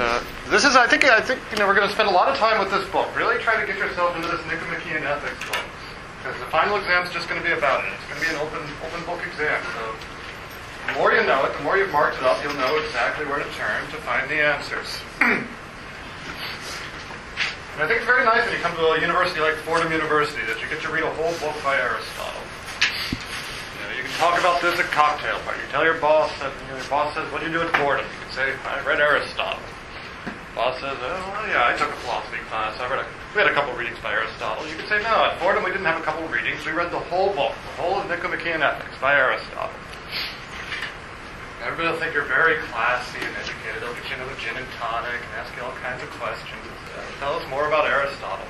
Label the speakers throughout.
Speaker 1: uh, this is, I think, I think you know, we're going to spend a lot of time with this book. Really try to get yourself into this Nicomachean Ethics book, because the final exam is just going to be about it. It's going to be an open, open book exam. So the more you know it, the more you've marked it up, you'll know exactly where to turn to find the answers. and I think it's very nice when you come to a university like Fordham University that you get to read a whole book by Aristotle. You can talk about this at cocktail party. You tell your boss that your boss says, "What do you do at Fordham?" You can say, "I read Aristotle." Boss says, "Oh, well, yeah, I took a philosophy class. I read a, we had a couple readings by Aristotle." You can say, "No, at Fordham we didn't have a couple readings. We read the whole book, the whole of Nicomachean Ethics by Aristotle." Everybody will think you're very classy and educated. They'll get you into a gin and tonic and ask you all kinds of questions. Uh, tell us more about Aristotle.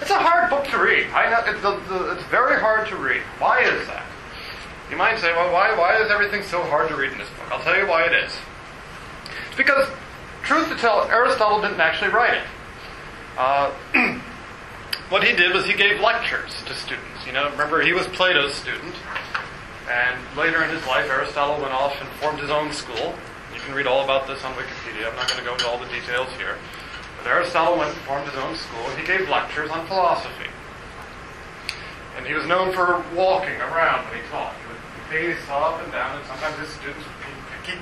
Speaker 1: It's a hard book to read. I know it, the, the, it's very hard to read. Why is that? You might say, well, why, why is everything so hard to read in this book? I'll tell you why it is. It's because, truth to tell, Aristotle didn't actually write it. Uh, what he did was he gave lectures to students. You know, remember, he was Plato's student. And later in his life, Aristotle went off and formed his own school. You can read all about this on Wikipedia. I'm not going to go into all the details here. But Aristotle went and formed his own school, and he gave lectures on philosophy. And he was known for walking around when he taught. He would pace up and down, and sometimes his students, he, he,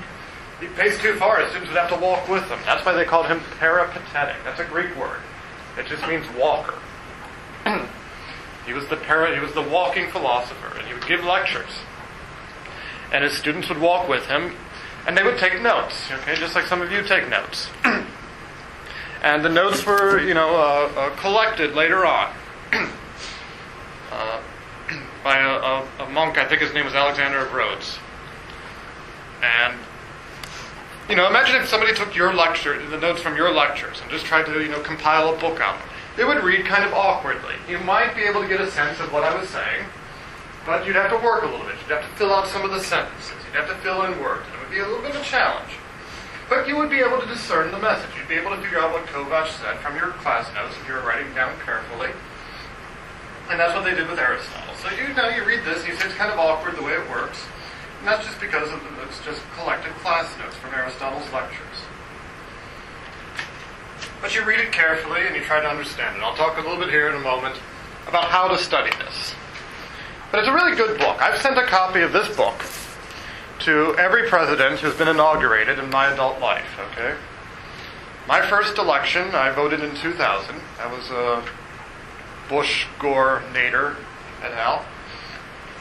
Speaker 1: he paced too far, his students would have to walk with him. That's why they called him peripatetic. That's a Greek word. It just means walker. he was the para, he was the walking philosopher, and he would give lectures and his students would walk with him, and they would take notes, okay, just like some of you take notes. and the notes were, you know, uh, uh, collected later on uh, by a, a, a, monk, I think his name was Alexander of Rhodes. And, you know, imagine if somebody took your lecture, the notes from your lectures, and just tried to, you know, compile a book them. It would read kind of awkwardly. You might be able to get a sense of what I was saying, but you'd have to work a little bit. You'd have to fill out some of the sentences. You'd have to fill in words. It would be a little bit of a challenge. But you would be able to discern the message. You'd be able to figure out what Kovacs said from your class notes if you were writing down carefully. And that's what they did with Aristotle. So you know, you read this, you say it's kind of awkward the way it works. That's just because of the, it's just collected class notes from Aristotle's lectures. But you read it carefully and you try to understand it. I'll talk a little bit here in a moment about how to study this. But it's a really good book. I've sent a copy of this book to every president who's been inaugurated in my adult life, okay? My first election, I voted in 2000. That was uh, Bush, Gore, Nader, et al.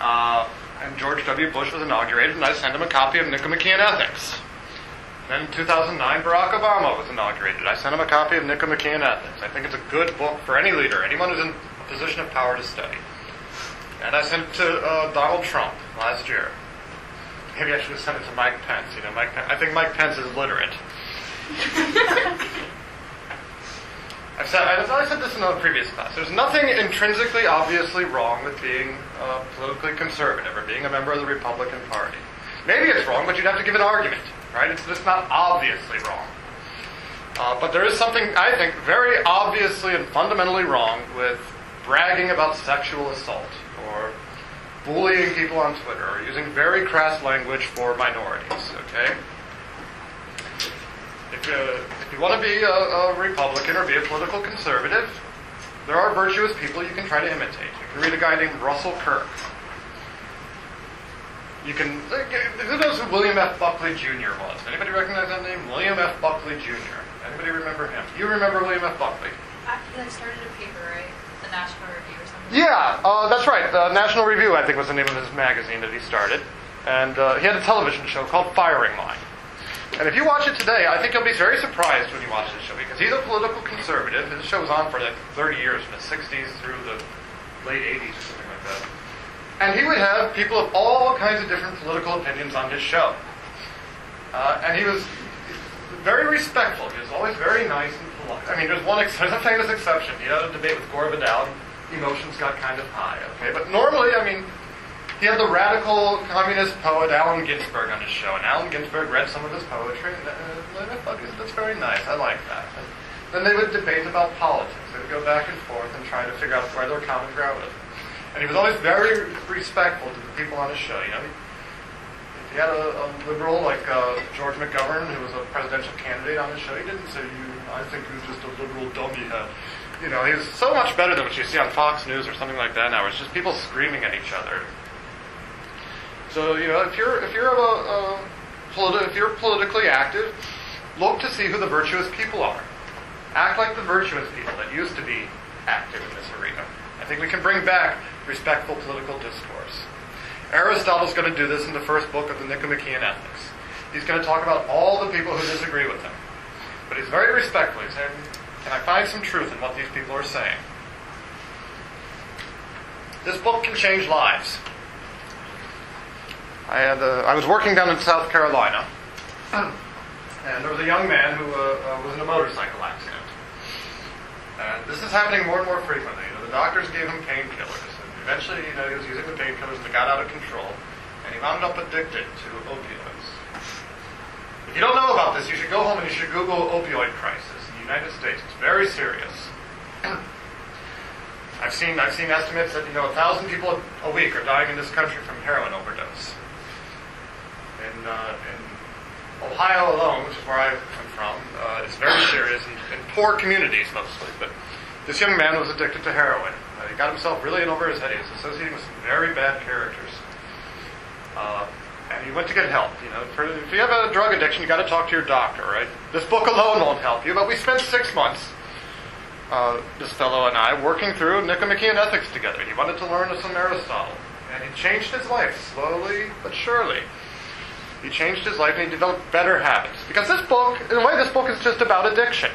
Speaker 1: Uh, and George W. Bush was inaugurated, and I sent him a copy of Nicomachean Ethics. Then in 2009, Barack Obama was inaugurated. I sent him a copy of Nicomachean Ethics. I think it's a good book for any leader, anyone who's in a position of power to study. And I sent it to uh, Donald Trump last year. Maybe I should have sent it to Mike Pence. You know, Mike. Pence, I think Mike Pence is literate. I've said, I said this in a previous class. There's nothing intrinsically obviously wrong with being uh, politically conservative or being a member of the Republican Party. Maybe it's wrong, but you'd have to give an argument, right? It's just not obviously wrong. Uh, but there is something, I think, very obviously and fundamentally wrong with bragging about sexual assault or bullying people on Twitter or using very crass language for minorities, okay? If, uh, if you want to be a, a, Republican or be a political conservative, there are virtuous people you can try to imitate. You can read a guy named Russell Kirk. You can. Who knows who William F. Buckley Jr. was? Anybody recognize that name? William F. Buckley Jr. Anybody remember him? You remember William F. Buckley?
Speaker 2: He like started a paper, right? The National Review or something.
Speaker 1: Yeah, uh, that's right. The National Review, I think, was the name of his magazine that he started, and uh, he had a television show called Firing Line. And if you watch it today, I think you'll be very surprised when you watch this show because he's a political conservative. His show was on for like 30 years, from the 60s through the late 80s or something like that. And he would have people of all kinds of different political opinions on his show. Uh, and he was very respectful. He was always very nice and polite. I mean, there's one there's a famous exception. He had a debate with Gore Vidal. Emotions got kind of high. Okay, but normally, I mean, he had the radical communist poet Allen Ginsberg on his show, and Allen Ginsberg read some of his poetry. And uh, that's very nice. I like that. And then they would debate about politics. They would go back and forth and try to figure out where their common ground was. And he was always very respectful to the people on his show. You know, if he had a, a liberal like uh, George McGovern, who was a presidential candidate on his show. He didn't say you. I think he was just a liberal dummyhead. You know, he was so much better than what you see on Fox News or something like that now. It's just people screaming at each other. So you know, if you're if you're a, a politi- if you're politically active, look to see who the virtuous people are. Act like the virtuous people that used to be active in this arena. I think we can bring back respectful political discourse. Aristotle's going to do this in the first book of the Nicomachean Ethics. He's going to talk about all the people who disagree with him. But he's very respectful. He's saying, can I find some truth in what these people are saying? This book can change lives. I had uh, I was working down in South Carolina, and there was a young man who uh, uh, was in a motorcycle accident. And this is happening more and more frequently. You know, the doctors gave him painkillers, and eventually, you know, he was using the painkillers and it got out of control, and he wound up addicted to opioids. If you don't know about this, you should go home and you should Google opioid crisis in the United States. It's very serious. I've seen I've seen estimates that you know a thousand people a week are dying in this country from heroin overdose. In, uh, in Ohio alone, which is where I'm from, uh, it's very serious in, in poor communities mostly. But this young man was addicted to heroin. Uh, he got himself really in over his head. He was associating with some very bad characters. Uh, and he went to get help. You know, for, if you have a drug addiction, you got to talk to your doctor, right? This book alone won't help you. But we spent six months, uh, this fellow and I, working through Nicomachean Ethics together. He wanted to learn some Aristotle, and he changed his life slowly but surely. He changed his life and he developed better habits. Because this book, in a way, this book is just about addiction.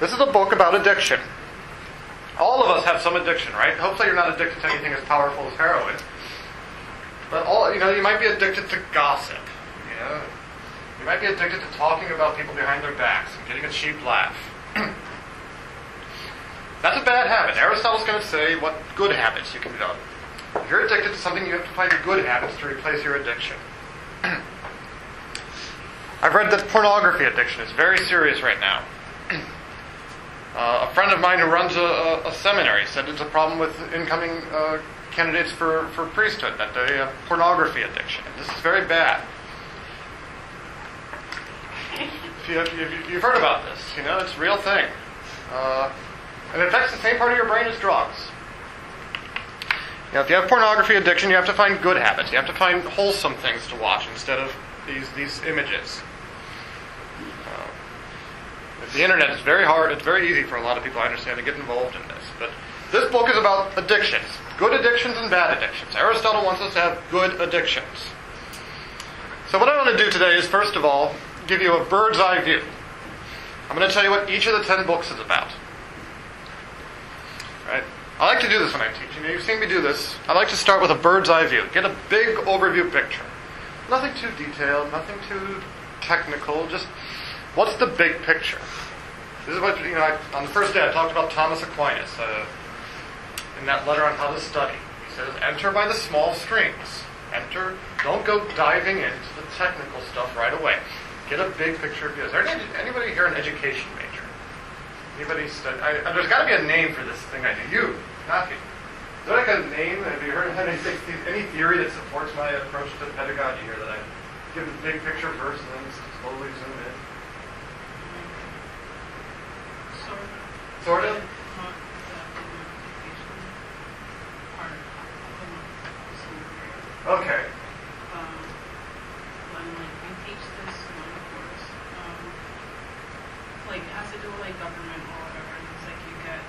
Speaker 1: This is a book about addiction. All of us have some addiction, right? Hopefully, you're not addicted to anything as powerful as heroin. But all you know, you might be addicted to gossip. You know, you might be addicted to talking about people behind their backs and getting a cheap laugh. That's a bad habit. Aristotle's going to say what good habits you can develop. If you're addicted to something, you have to find good habits to replace your addiction. I've read that pornography addiction is very serious right now. Uh, a friend of mine who runs a, a, a, seminary said it's a problem with incoming uh, candidates for, for priesthood, that they have pornography addiction. And this is very bad. If you, have you, heard about this, you know, it's a real thing. Uh, and it affects the same part of your brain as drugs. Know, if you have pornography addiction, you have to find good habits. You have to find wholesome things to watch instead of these, these images. The internet is very hard, it's very easy for a lot of people, I understand, to get involved in this. But this book is about addictions good addictions and bad addictions. Aristotle wants us to have good addictions. So, what I want to do today is, first of all, give you a bird's eye view. I'm going to tell you what each of the ten books is about. Right? I like to do this when I'm teaching. You've seen me do this. I like to start with a bird's eye view. Get a big overview picture. Nothing too detailed, nothing too technical. Just what's the big picture? This is what you know. I, on the first day, I talked about Thomas Aquinas uh, in that letter on how to study. He says, "Enter by the small streams. Enter. Don't go diving into the technical stuff right away. Get a big picture view." Is there any, anybody here an education major? Anybody study? I, there's got to be a name for this thing I do. You, not you. Is there like a name? Have you heard of any, any theory that supports my approach to pedagogy here? That I give the big picture first and then slowly zoom in. Sort of. Okay.
Speaker 3: Like we teach this one course, like has to do with like government or whatever. And it's like you get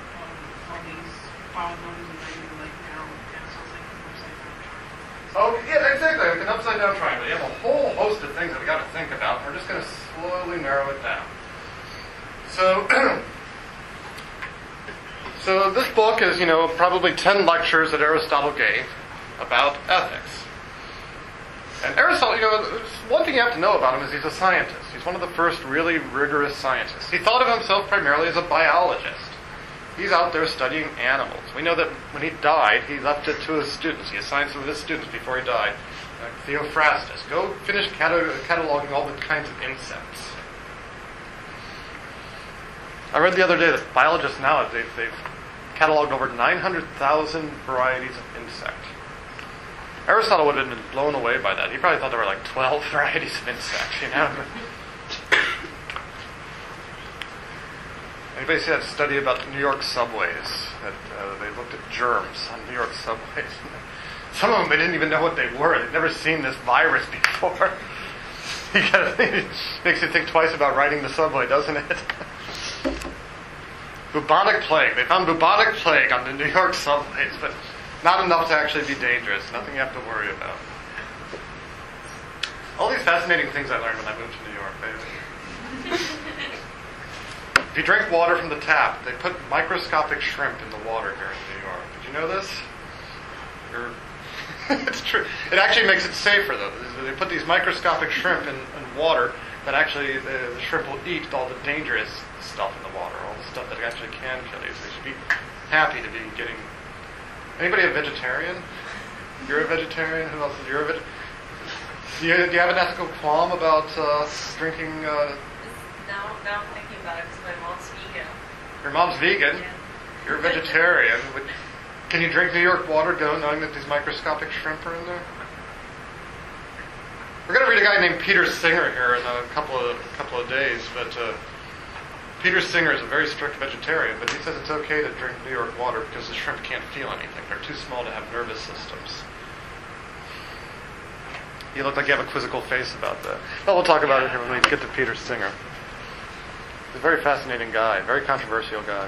Speaker 3: all these problems and then you like narrow it down. So it's like an upside down triangle.
Speaker 1: Oh, yeah, exactly. Like an upside down triangle. You have a whole host of things that we got to think about. We're just going to slowly narrow it down. So, so this book is, you know, probably 10 lectures that Aristotle gave about ethics. And Aristotle, you know, one thing you have to know about him is he's a scientist. He's one of the first really rigorous scientists. He thought of himself primarily as a biologist. He's out there studying animals. We know that when he died, he left it to his students. He assigned some of his students before he died. Theophrastus, go finish cataloging all the kinds of insects. I read the other day that biologists now, they've, they've cataloged over 900,000 varieties of insect. Aristotle would have been blown away by that. He probably thought there were like 12 varieties of insects, you know? Anybody see that study about New York subways? That uh, they looked at germs on New York subways. Some of them they didn't even know what they were. They'd never seen this virus before. gotta, makes you think twice about riding the subway, doesn't it? Bubonic plague. They found bubonic plague on the New York subways, but not enough to actually be dangerous. Nothing you have to worry about. All these fascinating things I learned when I moved to New York. If you drink water from the tap, they put microscopic shrimp in the water here in New York. Did you know this? it's true. It actually makes it safer, though. They put these microscopic shrimp in, in water that actually the, the shrimp will eat all the dangerous stuff in the water, stuff that actually can kill you. So you should be happy to be getting. Anybody a vegetarian? You're a vegetarian. Who else is you're a vegetarian? Do you, do you have an ethical qualm about uh, drinking? Uh,
Speaker 2: now, now I'm thinking about it because my mom's vegan.
Speaker 1: your mom's vegan.
Speaker 2: Yeah.
Speaker 1: You're a vegetarian. Would- Can you drink New York water knowing that these microscopic shrimp are in there? We're going to read a guy named Peter Singer here in a couple of couple of days, but uh, Peter Singer is a very strict vegetarian, but he says it's okay to drink New York water because the shrimp can't feel anything. They're too small to have nervous systems. You look like you have a quizzical face about that. Well, we'll talk about it here when we get to Peter Singer. He's a very fascinating guy, very controversial guy.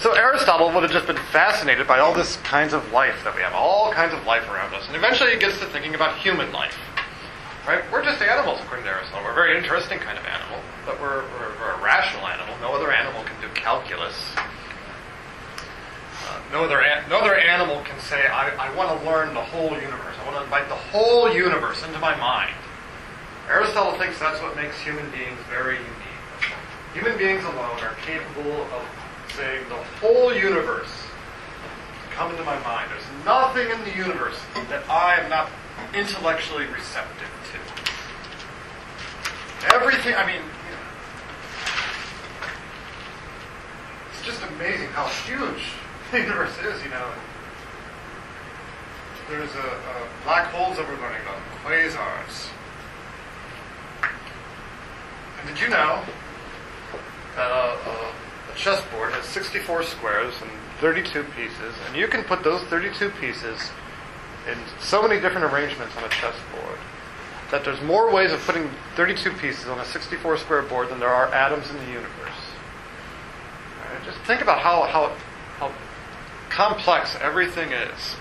Speaker 1: So Aristotle would have just been fascinated by all this kinds of life that we have, all kinds of life around us. And eventually he gets to thinking about human life. Right? We're just animals, according to Aristotle. We're a very interesting kind of animal, but we're, we're, we're a rational animal. No other animal can do calculus. Uh, no, other an- no other animal can say, I, I want to learn the whole universe. I want to invite the whole universe into my mind. Aristotle thinks that's what makes human beings very unique. Human beings alone are capable of saying the whole universe come into my mind. There's nothing in the universe that I am not intellectually receptive to. Everything, I mean, you know, it's just amazing how huge the universe is, you know. There's a, a black holes that we're learning about, quasars. And did you know that uh, uh, a chessboard has 64 squares and 32 pieces, and you can put those 32 pieces in so many different arrangements on a chessboard that there's more ways of putting 32 pieces on a 64 square board than there are atoms in the universe. Right, Just think about how, how, how complex everything is.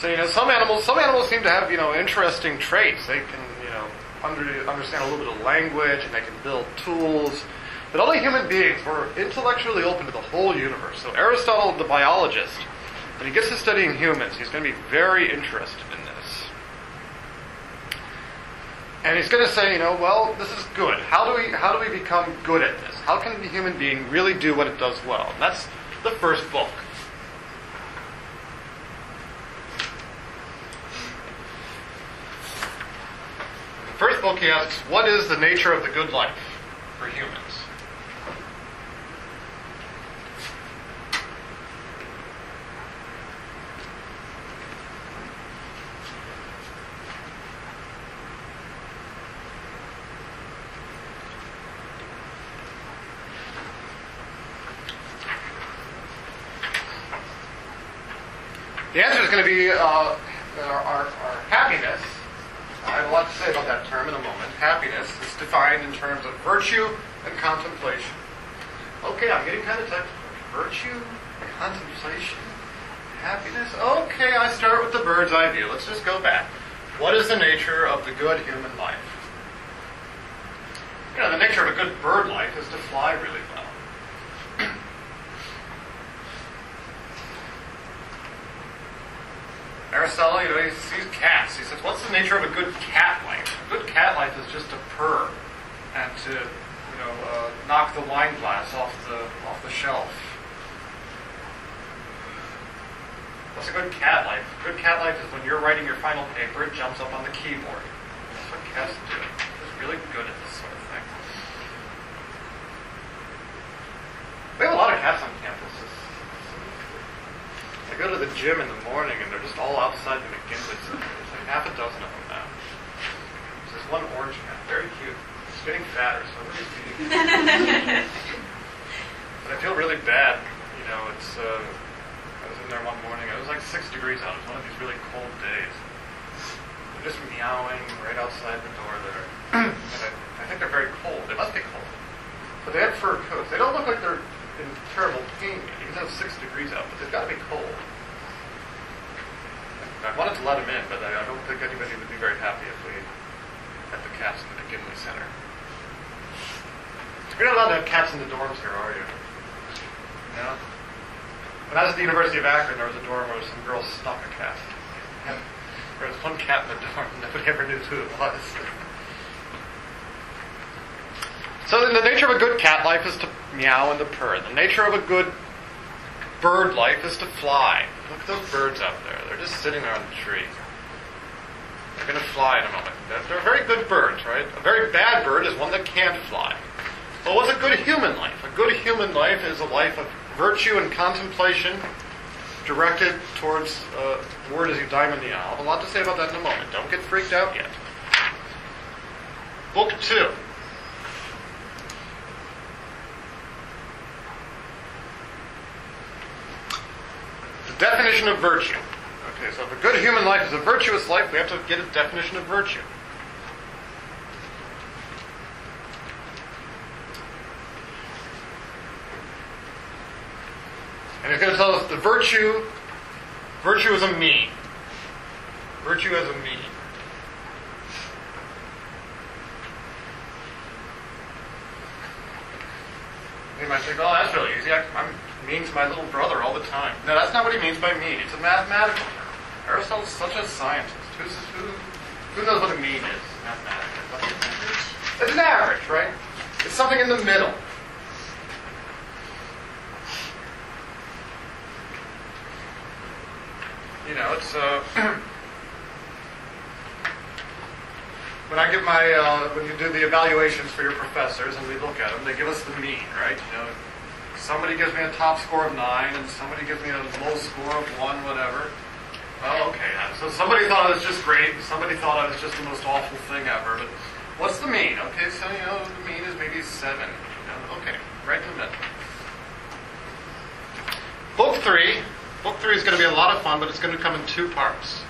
Speaker 1: So you know, some animals, some animals seem to have you know interesting traits. They can you know under, understand a little bit of language and they can build tools. But only human beings were intellectually open to the whole universe. So Aristotle, the biologist, when he gets to studying humans, he's going to be very interested in this. And he's going to say, you know, well, this is good. How do we how do we become good at this? How can the human being really do what it does well? And that's the first book. The first book he asks, what is the nature of the good life for humans? The answer is going to be uh, our, our, our happiness. I have a lot to say about that term in a moment. Happiness is defined in terms of virtue and contemplation. Okay, I'm getting kind of technical. Virtue, contemplation, happiness. Okay, I start with the bird's eye view. Let's just go back. What is the nature of the good human life? You know, the nature of a good bird life is to fly really well. Aristotle, you know, he sees cats. He says, what's the nature of a good cat life? A good cat life is just to purr and to, you know, uh, knock the wine glass off the off the shelf. What's a good cat life? A good cat life is when you're writing your final paper, it jumps up on the keyboard. That's what cats do. It's really good at this sort of thing. We have a lot of cats on campus. It's go to the gym in the morning and they're just all outside the McGinley Center. There's like half a dozen of them now. There's this one orange cat, very cute. It's getting fatter, so feeding it. But I feel really bad. You know, it's. Uh, I was in there one morning. It was like six degrees out. It was one of these really cold days. They're just meowing right outside the door there. and I, I think they're very cold. They must be cold. But they have fur coats. They don't look like they're in terrible pain, though six degrees out. But they've got to be cold. I wanted to let them in, but I I don't think anybody would be very happy if we had the cats in the McGinley Center. You're not allowed to have cats in the dorms here, are you? No? When I was at the University of Akron, there was a dorm where some girl snuck a cat. There was one cat in the dorm, and nobody ever knew who it was. So the nature of a good cat life is to meow and to purr. The nature of a good bird life is to fly. Look at those birds out there. They're just sitting there on the tree. They're going to fly in a moment. They're, very good birds, right? A very bad bird is one that can't fly. Well, what's a good human life? A good human life is a life of virtue and contemplation directed towards uh, word as you diamond the owl. I have a lot to say about that in a moment. Don't get freaked out yet. Book two. The definition of virtue. Okay, so if a good human life is a virtuous life, we have to get a definition of virtue. And it's going to tell us the virtue, virtue is a mean. Virtue as a mean. You might think, oh, that's really easy. I, I'm mean to my little brother all the time. No, that's not what he means by mean. It's a mathematical term. Aristotle's such a scientist. Who's, who, who knows what a mean is mathematically? It's an average, right? It's something in the middle. You know, it's uh, when I give my uh, when you do the evaluations for your professors and we look at them, they give us the mean, right? You know, somebody gives me a top score of nine and somebody gives me a low score of one, whatever. Well, okay. Uh, so somebody thought I was just great. Somebody thought I was just the most awful thing ever. But what's the mean? Okay, so you know the mean is maybe seven. Okay, right in the middle. Book three. Book three is going to be a lot of fun, but it's going to come in two parts.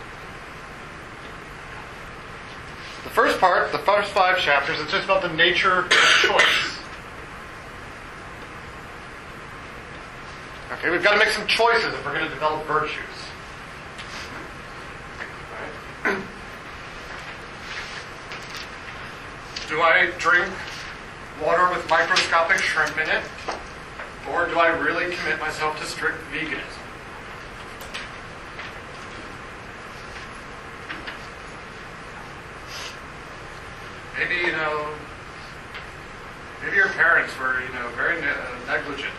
Speaker 1: The first part, the first five chapters, it's just about the nature of choice. Okay, we've got to make some choices if we're going to develop virtues. Right? Do I drink water with microscopic shrimp in it? Or do I really commit myself to strict veganism? Maybe, you know, maybe your parents were, you know, very ne- uh, negligent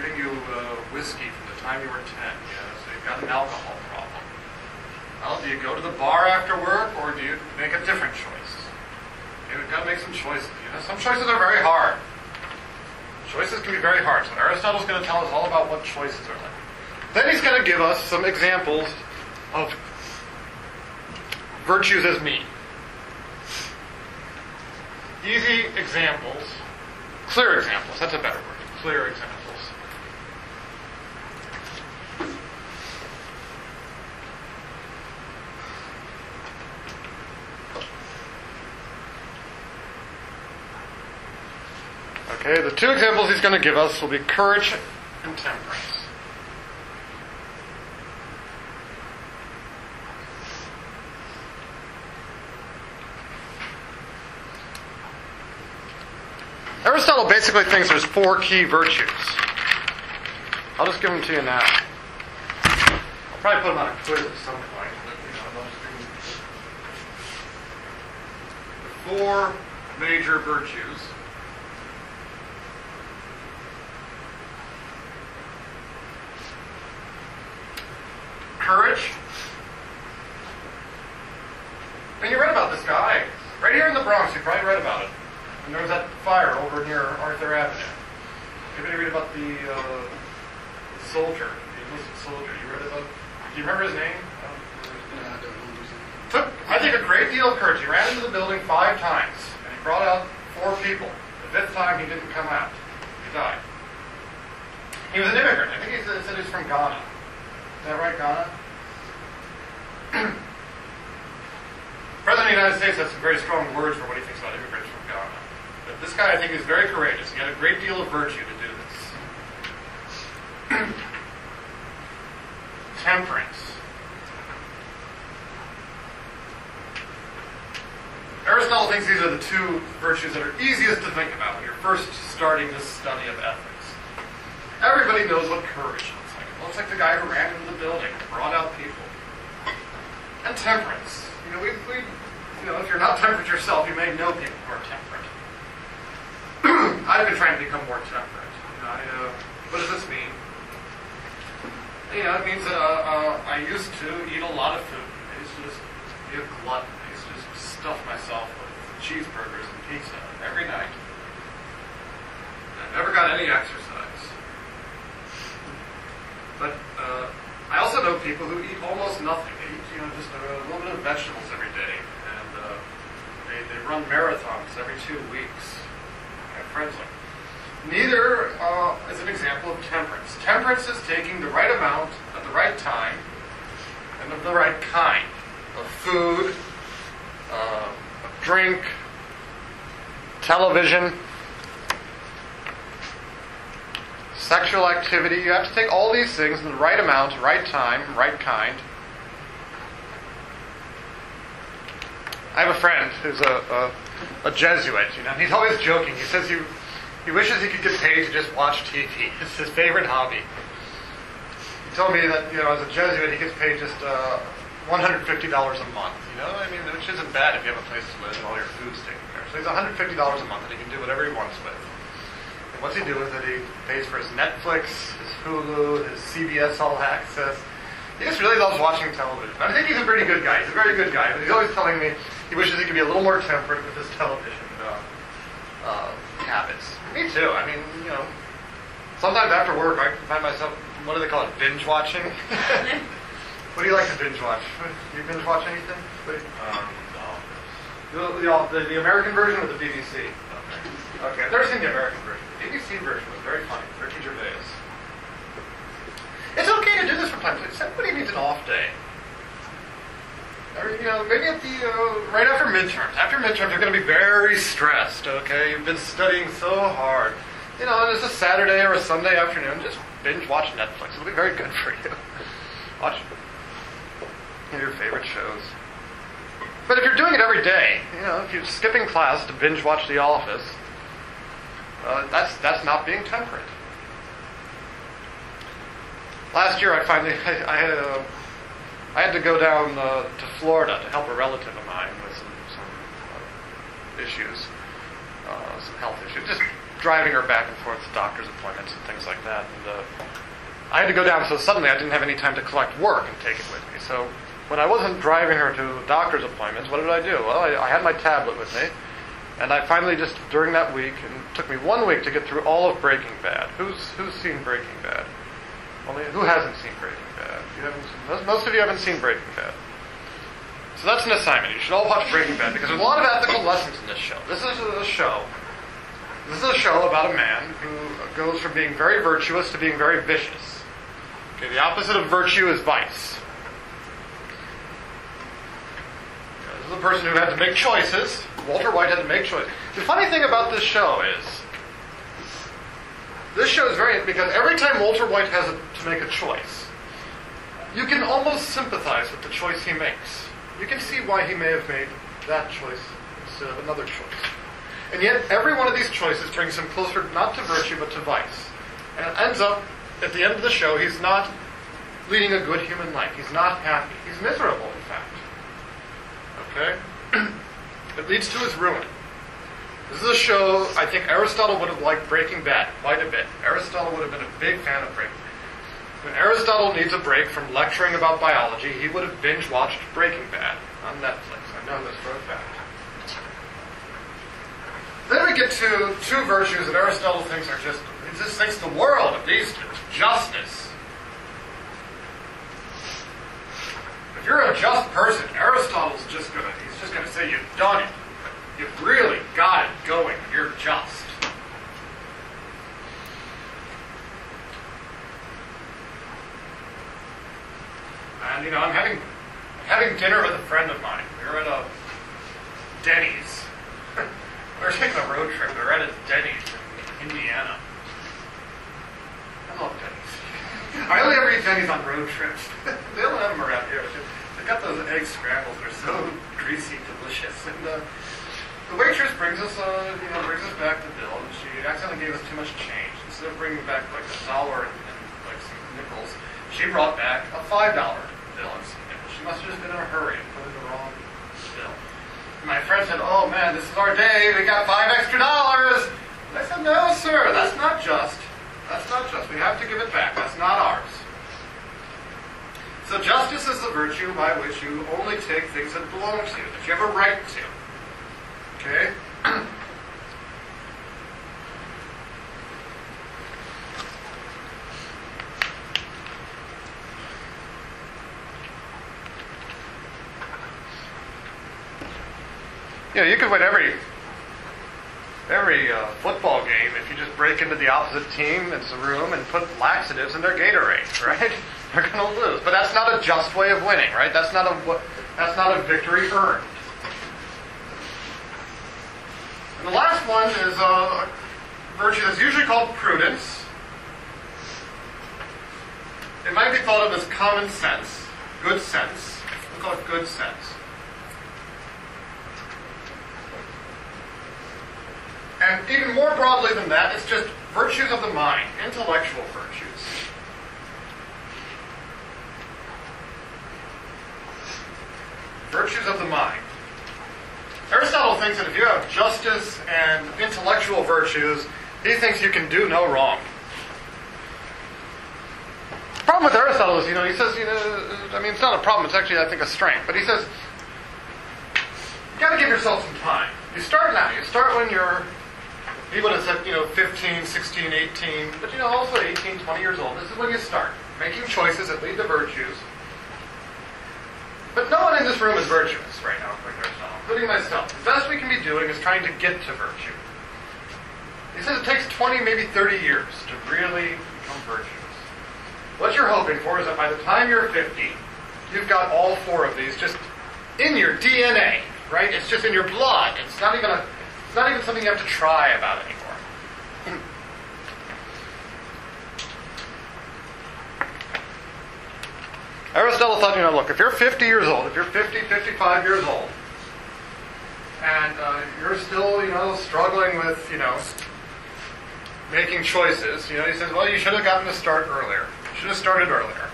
Speaker 1: giving you uh, whiskey from the time you were 10, you know, so you've got an alcohol problem. Well, do you go to the bar after work or do you make a different choice? You've got to make some choices. You know, some choices are very hard. Choices can be very hard. So Aristotle's going to tell us all about what choices are like. Then he's going to give us some examples of virtues as mean. Easy examples, clear examples, that's a better word. Clear examples. Okay, the two examples he's going to give us will be courage and temperance. Aristotle basically thinks there's four key virtues. I'll just give them to you now. I'll probably put them on a quiz at some point. Four major virtues. Courage. And you read about this guy. Right here in the Bronx, you probably read about it. And there was that fire over near Arthur Avenue. Anybody read about the uh, soldier, the enlisted soldier. You read about? Do you remember his name?
Speaker 4: I don't remember seeing
Speaker 1: Took, I think, a great deal of courage. He ran into the building five times, and he brought out four people. The fifth time, he didn't come out. He died. He was an immigrant. I think he said, said he was from Ghana. Is that right, Ghana? President of the United States has some very strong words for what he thinks about immigrants from Ghana. But this guy, I think, is very courageous. He had a great deal of virtue to do this. Temperance. Aristotle thinks these are the two virtues that are easiest to think about when you're first starting this study of ethics. Everybody knows what courage looks like. The guy who ran into the building and brought out people. And temperance. You know, we, we, you know, if you're not temperate yourself, you may know people who are temperate. I've been trying to become more temperate. I, uh, what does this mean? You know, it means that uh, uh, I used to eat a lot of food. I used to just be a glutton. I used to just stuff myself with cheeseburgers and pizza every night. I never got any exercise. But uh, I also know people who eat almost nothing. They eat, you know, just a, little bit of vegetables every day, and uh, they, they run marathons every two weeks. I have friends like. Neither uh, is an example of temperance. Temperance is taking the right amount at the right time and of the right kind of food, uh, of drink, television, sexual activity. You have to take all these things in the right amount, right time, right kind. I have a friend who's a, a, a Jesuit, you know, and he's always joking. He says he, he wishes he could get paid to just watch TV. It's his favorite hobby. He told me that, you know, as a Jesuit, he gets paid just uh, $150 a month, you know? I mean, which isn't bad if you have a place to live and all your food's taken care of. So he's $150 a month and he can do whatever he wants with. What's he do with it? He pays for his Netflix, his Hulu, his CBS All Access. He just really loves watching television. I think he's a pretty good guy. He's a very good guy, but he's always telling me he wishes he could be a little more temperate with his television uh, uh, habits. Me too. I mean, you know, sometimes after work I find myself, what do they call it, binge watching? what do you like to binge watch? Do you binge watch anything?
Speaker 5: Um,
Speaker 1: The, the, the, the American version or the BBC? Okay, I've never seen the American version. BBC version was very funny. Ricky Gervais. It's okay to do this from time to time. Everybody needs an off day. Or, you know, maybe at the uh, right after midterms. After midterms, you're going to be very stressed. Okay, you've been studying so hard. You know, it's a Saturday or a Sunday afternoon. Just binge watch Netflix. It'll be very good for you. Watch your favorite shows. But if you're doing it every day, you know, if you're skipping class to binge watch The Office, uh, that's that's not being temperate. Last year, I finally I, I had a, I had to go down uh, to Florida to help a relative of mine with some some uh, issues, uh, some health issues, just driving her back and forth to doctor's appointments and things like that. And uh, I had to go down, so suddenly I didn't have any time to collect work and take it with me. So when I wasn't driving her to doctor's appointments, what did I do? Well, I, I had my tablet with me, and I finally just during that week, and took me one week to get through all of Breaking Bad. Who's who's seen Breaking Bad? Only who hasn't seen Breaking Bad? You haven't. Seen, most, most of you haven't seen Breaking Bad. So that's an assignment. You should all watch Breaking Bad because there's a lot of ethical lessons in this show. This is a show. This is a show about a man who goes from being very virtuous to being very vicious. Okay, the opposite of virtue is vice. A person who had to make choices. Walter White had to make choices. The funny thing about this show is, this show is very because every time Walter White has a, to make a choice, you can almost sympathize with the choice he makes. You can see why he may have made that choice instead of another choice. And yet, every one of these choices brings him closer not to virtue but to vice. And it ends up, at the end of the show, he's not leading a good human life. He's not happy. He's miserable, in fact. Okay? it leads to his ruin. This is a show I think Aristotle would have liked Breaking Bad quite a bit. Aristotle would have been a big fan of Breaking Bad. When Aristotle needs a break from lecturing about biology, he would have binge watched Breaking Bad on Netflix. I know this for a fact. Then we get to two virtues that Aristotle thinks are just, he just thinks the world of these two. Justice you're a just person. Aristotle's just gonna he's just gonna say you've done it. You've really got it going. You're just. And you know, I'm having having dinner with a friend of mine. We were at a Denny's. we were taking a road trip. We were at a Denny's in Indiana. I love Denny's. I only ever eat Denny's on road trips. they don't have them around here. Got those egg scrambles. They're so greasy, delicious. And uh, the waitress brings us, uh, you know, brings us back the bill, and she accidentally gave us too much change. Instead of bringing back like a dollar and, and like some nickels, she brought back a five dollar bill and some nickels. She must have just been in a hurry and put in the wrong bill. My friend said, "Oh man, this is our day. We got five extra dollars." I said, "No, sir, that's not just. That's not just. We have to give it back. That's not ours." So justice is the virtue by which you only take things that belong to you, that you have a right to. Okay? You know, you could win every every uh, football game if you just break into the opposite team room and put laxatives in their Gatorade, right? They're going to lose. But that's not a just way of winning, right? That's not a that's not a victory earned. And the last one is uh, a virtue that's usually called prudence. It might be thought of as common sense, good sense. We'll call it good sense. And even more broadly than that, it's just virtues of the mind, intellectual virtues. Virtues of the mind. Aristotle thinks that if you have justice and intellectual virtues, he thinks you can do no wrong. The problem with Aristotle is, you know, he says, you know, I mean, it's not a problem, it's actually, I think, a strength. But he says, you got to give yourself some time. You start now. You start when you're, he would have said, you know, 15, 16, 18, but, you know, also 18, 20 years old. This is when you start making choices that lead to virtues. But no one in this room is virtuous right now, including myself. The best we can be doing is trying to get to virtue. He says it takes 20, maybe 30 years to really become virtuous. What you're hoping for is that by the time you're 50, you've got all four of these just in your DNA, right? It's just in your blood. It's not even a, it's not even something you have to try about anymore. Aristotle thought, you know, look, if you're 50 years old, if you're 50, 55 years old, and uh, you're still, you know, struggling with, you know, making choices, you know, he says, well, you should have gotten to start earlier. You should have started earlier.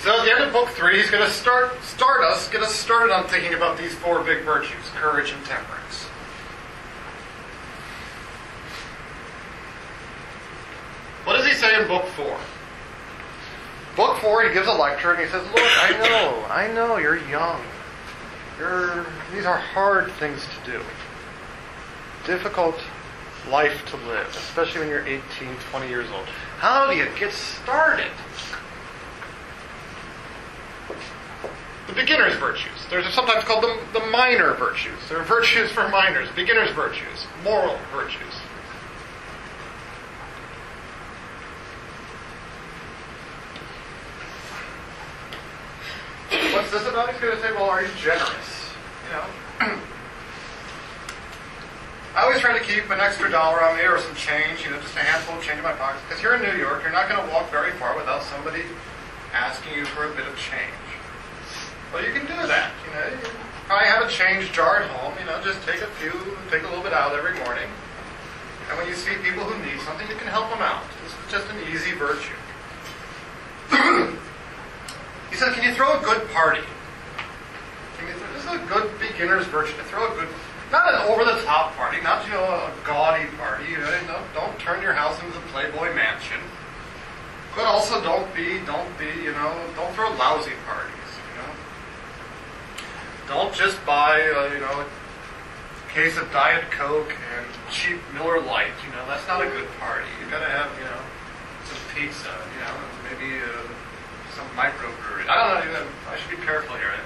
Speaker 1: So at the end of book three, he's going to start start us, get us started on thinking about these four big virtues: courage and temperance. What does he say in book four? Book four, he gives a lecture and he says, "Look, I know, I know, you're young. You're these are hard things to do. Difficult life to live, especially when you're 18, 20 years old. How do you get started?" the beginner's virtues. There's are sometimes called the, the minor virtues. They're virtues for minors, beginner's virtues, moral virtues. This about? He's going to say, well, are you generous? You know? I always try to keep an extra dollar on me or some change, you know, just a handful of change in my pocket. Because here in New York, you're not going to walk very far without somebody asking you for a bit of change. Well, you can do that. You know, you probably have a change jar at home. You know, just take a few, take a little bit out every morning. And when you see people who need something, you can help them out. It's just an easy virtue. he said, "Can you throw a good party? Can you throw, this is a good beginner's virtue to throw a good, not an over-the-top party, not you know a gaudy party. You know, don't, don't turn your house into the Playboy Mansion." But also don't be, don't be, you know, don't throw lousy parties. You know, Don't just buy, uh, you know, a case of Diet Coke and cheap Miller Lite. You know, that's not a good party. You gotta have, you know, some pizza, you know, maybe maybe uh, some microbrewery. I don't know. Even, I should be careful here. I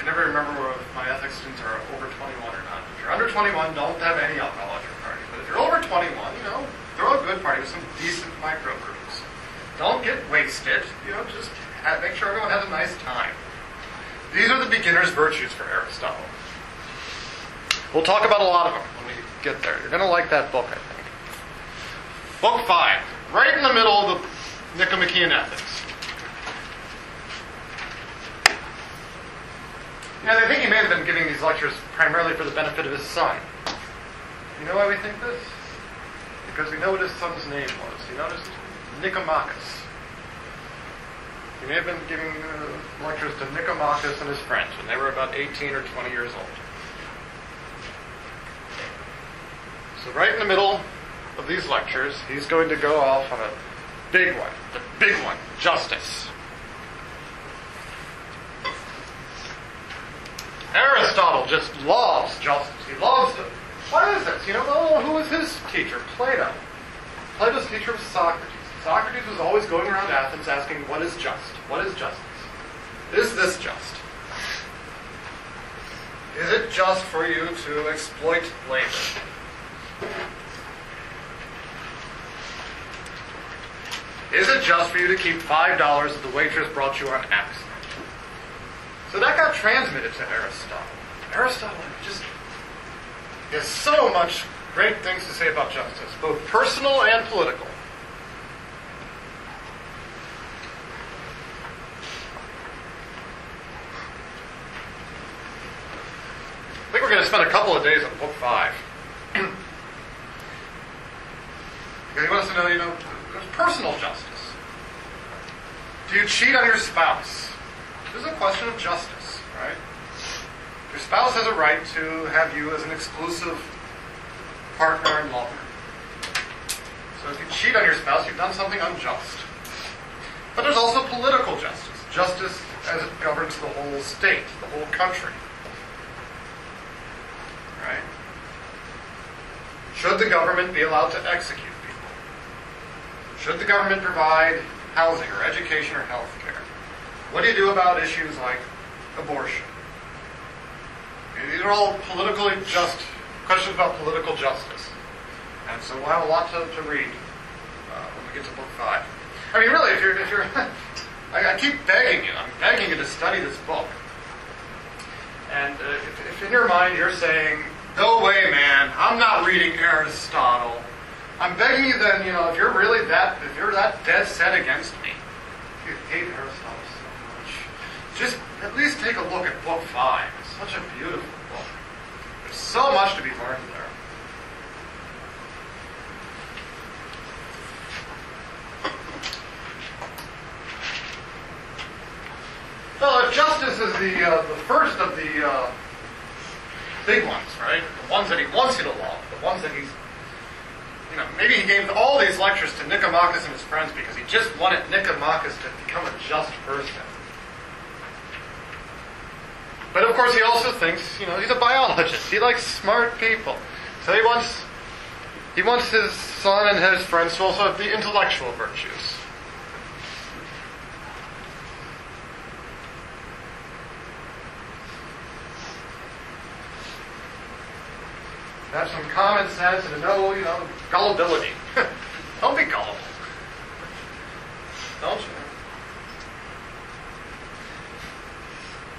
Speaker 1: can never remember if my ethics students are over 21 or not. If you're under 21, don't have any alcohol at your party. But if you're over 21, you know, throw a good party with some decent microbrews. Don't get wasted. You know, just have, make sure everyone has a nice time. These are the beginner's virtues for Aristotle. We'll talk about a lot of them when we get there. You're going to like that book, I think. Book 5, right in the middle of the Nicomachean Ethics. Yeah, I think he may have been giving these lectures primarily for the benefit of his son. You know why we think this? Because we know what his son's name was. You noticed? Nicomachus. He may have been giving uh, lectures to Nicomachus and his friends when they were about 18 or 20 years old. So right in the middle of these lectures, he's going to go off on a big one. The big one, justice. Aristotle just loves justice. He loves it. What is this? You know, oh, who was his teacher? Plato. Plato's teacher was Socrates. Socrates was always going around Athens asking, what is just? What is justice? Is this just? Is it just for you to exploit labor? Is it just for you to keep $5 that the waitress brought you on accident? So that got transmitted to Aristotle. Aristotle just has so much great things to say about justice, both personal and political. I think we're going to spend a couple of days on book five. because he wants to know, you know, there's personal justice. Do you cheat on your spouse? This is a question of justice, right? Your spouse has a right to have you as an exclusive partner and lover. So if you cheat on your spouse, you've done something unjust. But there's also political justice. Justice as it governs the whole state, the whole country. Right? Should the government be allowed to execute people? Should the government provide housing or education or health care? What do you do about issues like abortion? These are all politically just questions about political justice. And so we'll have a lot to, to read uh, when we get to book five. I mean, really, if you're, if you're I, I keep begging you, I'm begging you to study this book. And uh, if, if in your mind you're saying, no way, man, I'm not reading Aristotle. I'm begging you then, you know, if you're really that, if you're that dead set against me, if you hate Aristotle so much, just at least take a look at book five. Such a beautiful book. There's so much to be learned there. Well, if justice is the uh, the first of the uh, big ones, right? The ones that he wants you to love, the ones that he's, you know, maybe he gave all these lectures to Nicomachus and his friends because he just wanted Nicomachus to become a just person. But of course, he also thinks, you know, he's a biologist. He likes smart people, so he wants he wants his son and his friends to also have the intellectual virtues. have some common sense and no, you know, gullibility. Don't be gullible. Don't you?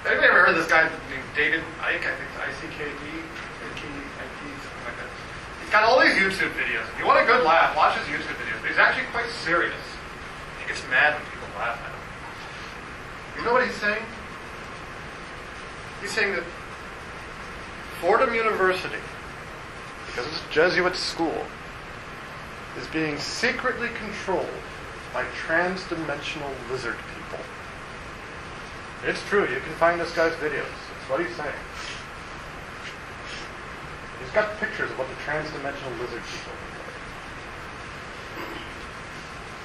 Speaker 1: Anybody ever heard of this guy named David Icke? I think it's I-C-K-E, I-T, something like that. He's got all these YouTube videos. If you want a good laugh, watch his YouTube videos. But he's actually quite serious. He gets mad when people laugh at him. You know what he's saying? He's saying that Fordham University because it's a Jesuit school, is being secretly controlled by trans-dimensional lizard people. It's true, you can find this guy's videos. It's what he's saying. He's got pictures of what the trans-dimensional lizard people look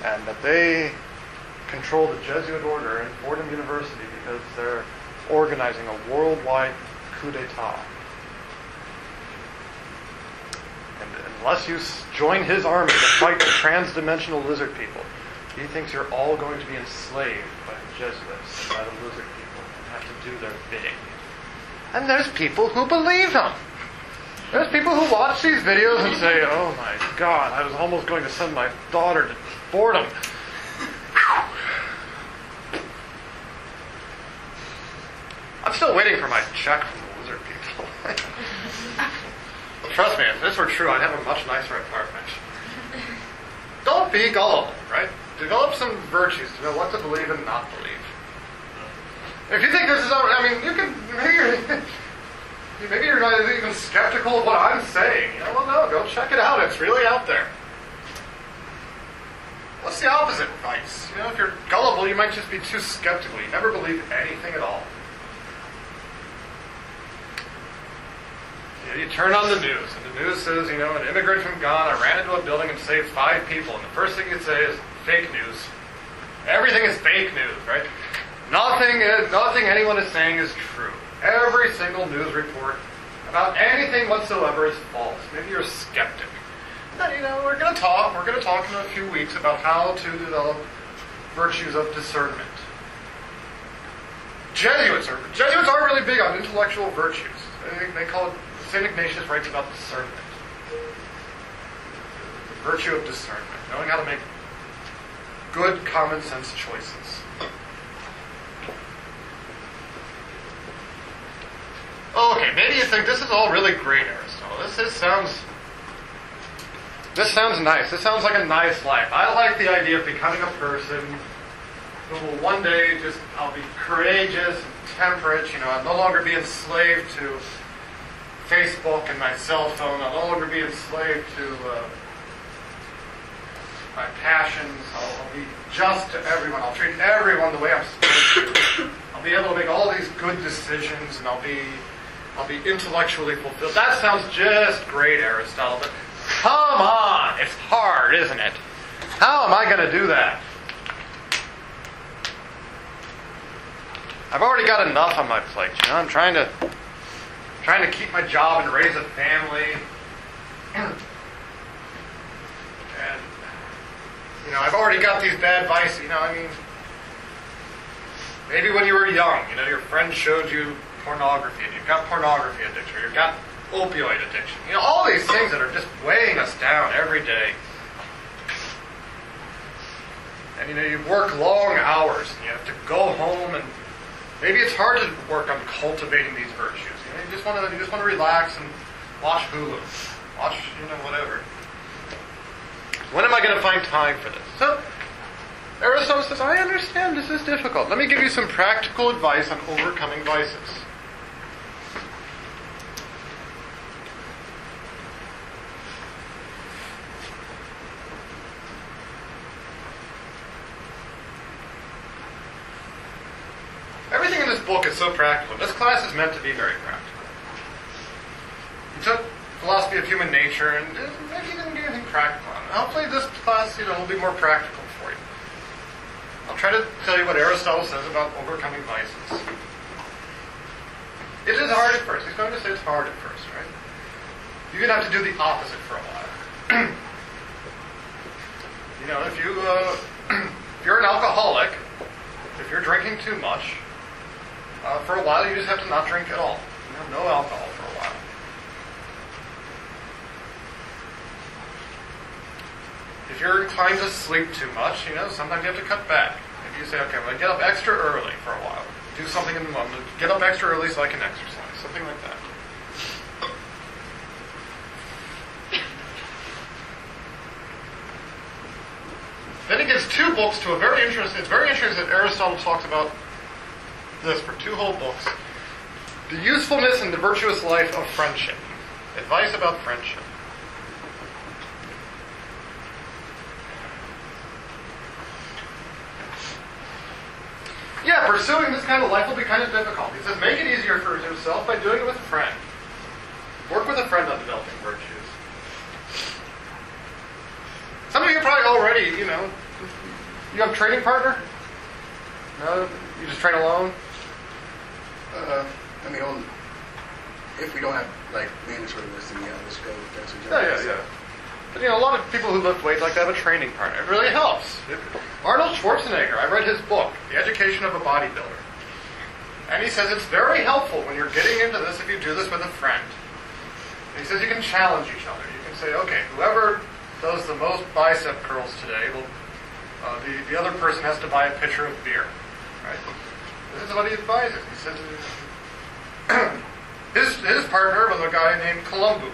Speaker 1: like. And that they control the Jesuit order in Fordham University because they're organizing a worldwide coup d'etat. And unless you join his army to fight the trans-dimensional lizard people, He thinks you're all going to be enslaved Jesuits and by the lizard people and have to do their bidding. And there's people who believe him. There's people who watch these videos and say, oh my god, I was almost going to send my daughter to Fordham. I'm still waiting for my check from the lizard people. Trust me, if this were true, I'd have a much nicer apartment. Don't be gullible, right? Develop some virtues to know what to believe and not believe. If you think this is, I mean, you can maybe you're, maybe you're not even skeptical of what I'm saying. You know, well, no, go check it out. It's really out there. What's the opposite vice? You know, if you're gullible, you might just be too skeptical. You never believe anything at all. You, you turn on the news, and the news says, you know, an immigrant from Ghana ran into a building and saved five people, and the first thing you say is fake news. Everything is fake news, right? Nothing is, nothing anyone is saying is true. Every single news report about anything whatsoever is false. Maybe you're a skeptic. Then, you know, we're going to talk. We're going to talk in a few weeks about how to develop virtues of discernment. Jesuits are Jesuits are really big on intellectual virtues. They, they call it Saint Ignatius writes about discernment. The virtue of discernment, knowing how to make good common sense choices. Okay, maybe you think this is all really great, Aristotle. This, this sounds this sounds nice. This sounds like a nice life. I like the idea of becoming a person who will one day just I'll be courageous and temperate, you know, I'll no longer be enslaved to Facebook and my cell phone. I'll no longer be enslaved to uh, my passions. I'll, I'll be just to everyone. I'll treat everyone the way I'm supposed to. I'll be able to make all these good decisions, and I'll be I'll be intellectually fulfilled. That sounds just great, Aristotle. But come on, it's hard, isn't it? How am I going to do that? I've already got enough on my plate. You know, I'm trying to trying to keep my job and raise a family. and you know, I've already got these bad vices. You know, I mean, maybe when you were young, you know, your friend showed you pornography, and you've got pornography addiction, or you've got opioid addiction. You know, all these things that are just weighing us down every day. And you know, you work long hours, and you have to go home, and maybe it's hard to work on cultivating these virtues. You, know, you just want to, you just want to relax and watch Hulu, watch, you know, whatever. When am I going to find time for this? So, Aristotle says, I understand this is difficult. Let me give you some practical advice on overcoming vices. Everything in this book is so practical. This class is meant to be very practical. Took philosophy of human nature and maybe you didn't get anything practical it. Hopefully this class, you know, will be more practical for you. I'll try to tell you what Aristotle says about overcoming vices. It is hard at first. He's going to say it's hard at first, right? You're going to have to do the opposite for a while. you know, if you uh, if you're an alcoholic, if you're drinking too much, uh, for a while you just have to not drink at all. You know, no alcohol for a while. If you're inclined to sleep too much, you know, sometimes you have to cut back. If you say, okay, I'm going to get up extra early for a while, do something in the moment, get up extra early so I can exercise, something like that. Then he gives two books to a very interesting. It's very interesting that Aristotle talks about this for two whole books: the usefulness and the virtuous life of friendship. Advice about friendship. Yeah, pursuing this kind of life will be kind of difficult. He says, make it easier for yourself by doing it with a friend. Work with a friend on developing virtues. Some of you probably already, you know, you have a training partner? No? You just train alone?
Speaker 4: Uh, I mean, if we don't have like mandatory then yeah, let's go. with That's what
Speaker 1: Yeah, yeah, yeah. But, you know, a lot of people who lift weights like to have a training partner. It really helps. It- Arnold Schwarzenegger, I read his book, The Education of a Bodybuilder. And he says it's very helpful when you're getting into this if you do this with a friend. And he says you can challenge each other. You can say, okay, whoever does the most bicep curls today, will, uh, the, the other person has to buy a pitcher of beer. Right? This is what he advises. He says his, his partner was a guy named Columbu,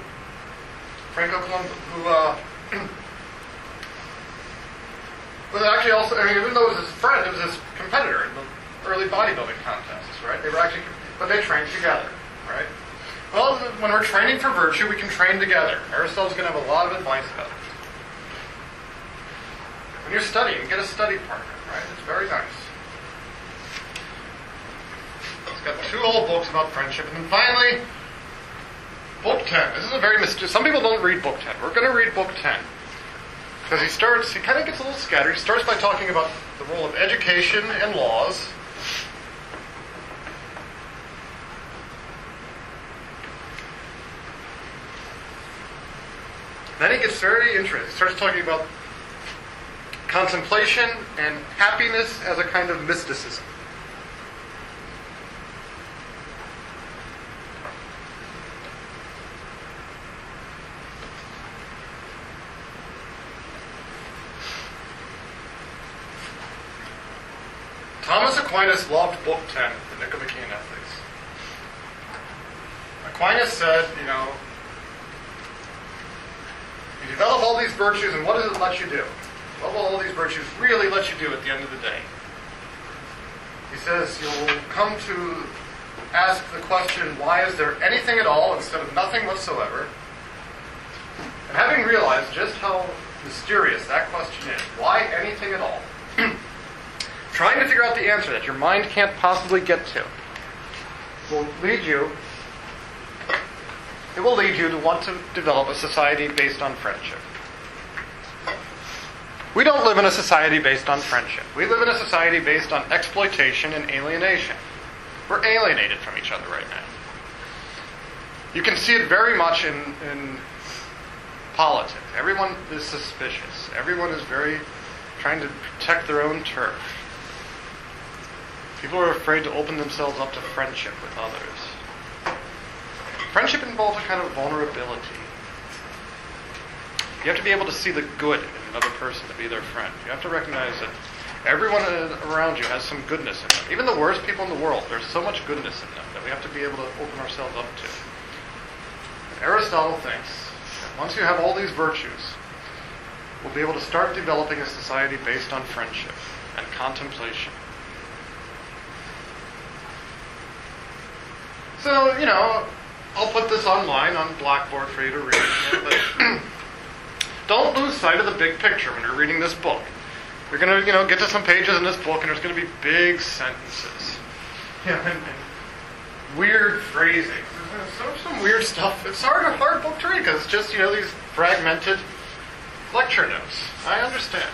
Speaker 1: Franco Columbu, who uh, was actually also, I mean, even though it was his friend, it was his competitor in the early bodybuilding contests, right? They were actually, but they trained together, right? Well, when we're training for virtue, we can train together. Aristotle's going to have a lot of advice about it. When you're studying, get a study partner, right? It's very nice. It's got two old books about friendship, and then finally, book ten. This is a very mysterious. Some people don't read book ten. We're going to read book ten because he starts. He kind of gets a little scattered. He starts by talking about the role of education and laws. Then he gets very interested. He starts talking about contemplation and happiness as a kind of mysticism. Thomas Aquinas loved Book 10, the Nicomachean Ethics. Aquinas said, you know, you develop all these virtues, and what does it let you do? What will all these virtues really let you do at the end of the day? He says you'll come to ask the question, why is there anything at all instead of nothing whatsoever? And having realized just how mysterious that question is, why anything at all? trying to figure out the answer that your mind can't possibly get to will lead you it will lead you to want to develop a society based on friendship. We don't live in a society based on friendship. We live in a society based on exploitation and alienation. We're alienated from each other right now. You can see it very much in, in politics. Everyone is suspicious. Everyone is very trying to protect their own turf. People are afraid to open themselves up to friendship with others. Friendship involves a kind of vulnerability. You have to be able to see the good in another person to be their friend. You have to recognize that everyone around you has some goodness in them. Even the worst people in the world, there's so much goodness in them that we have to be able to open ourselves up to. Aristotle thinks that once you have all these virtues, we'll be able to start developing a society based on friendship and contemplation. So, you know, I'll put this online on Blackboard for you to read. But don't lose sight of the big picture when you're reading this book. You're going to, you know, get to some pages in this book, and there's going to be big sentences, yeah, and, and weird phrasing, some, some weird stuff. It's hard, a hard book to read because it's just, you know, these fragmented lecture notes. I understand.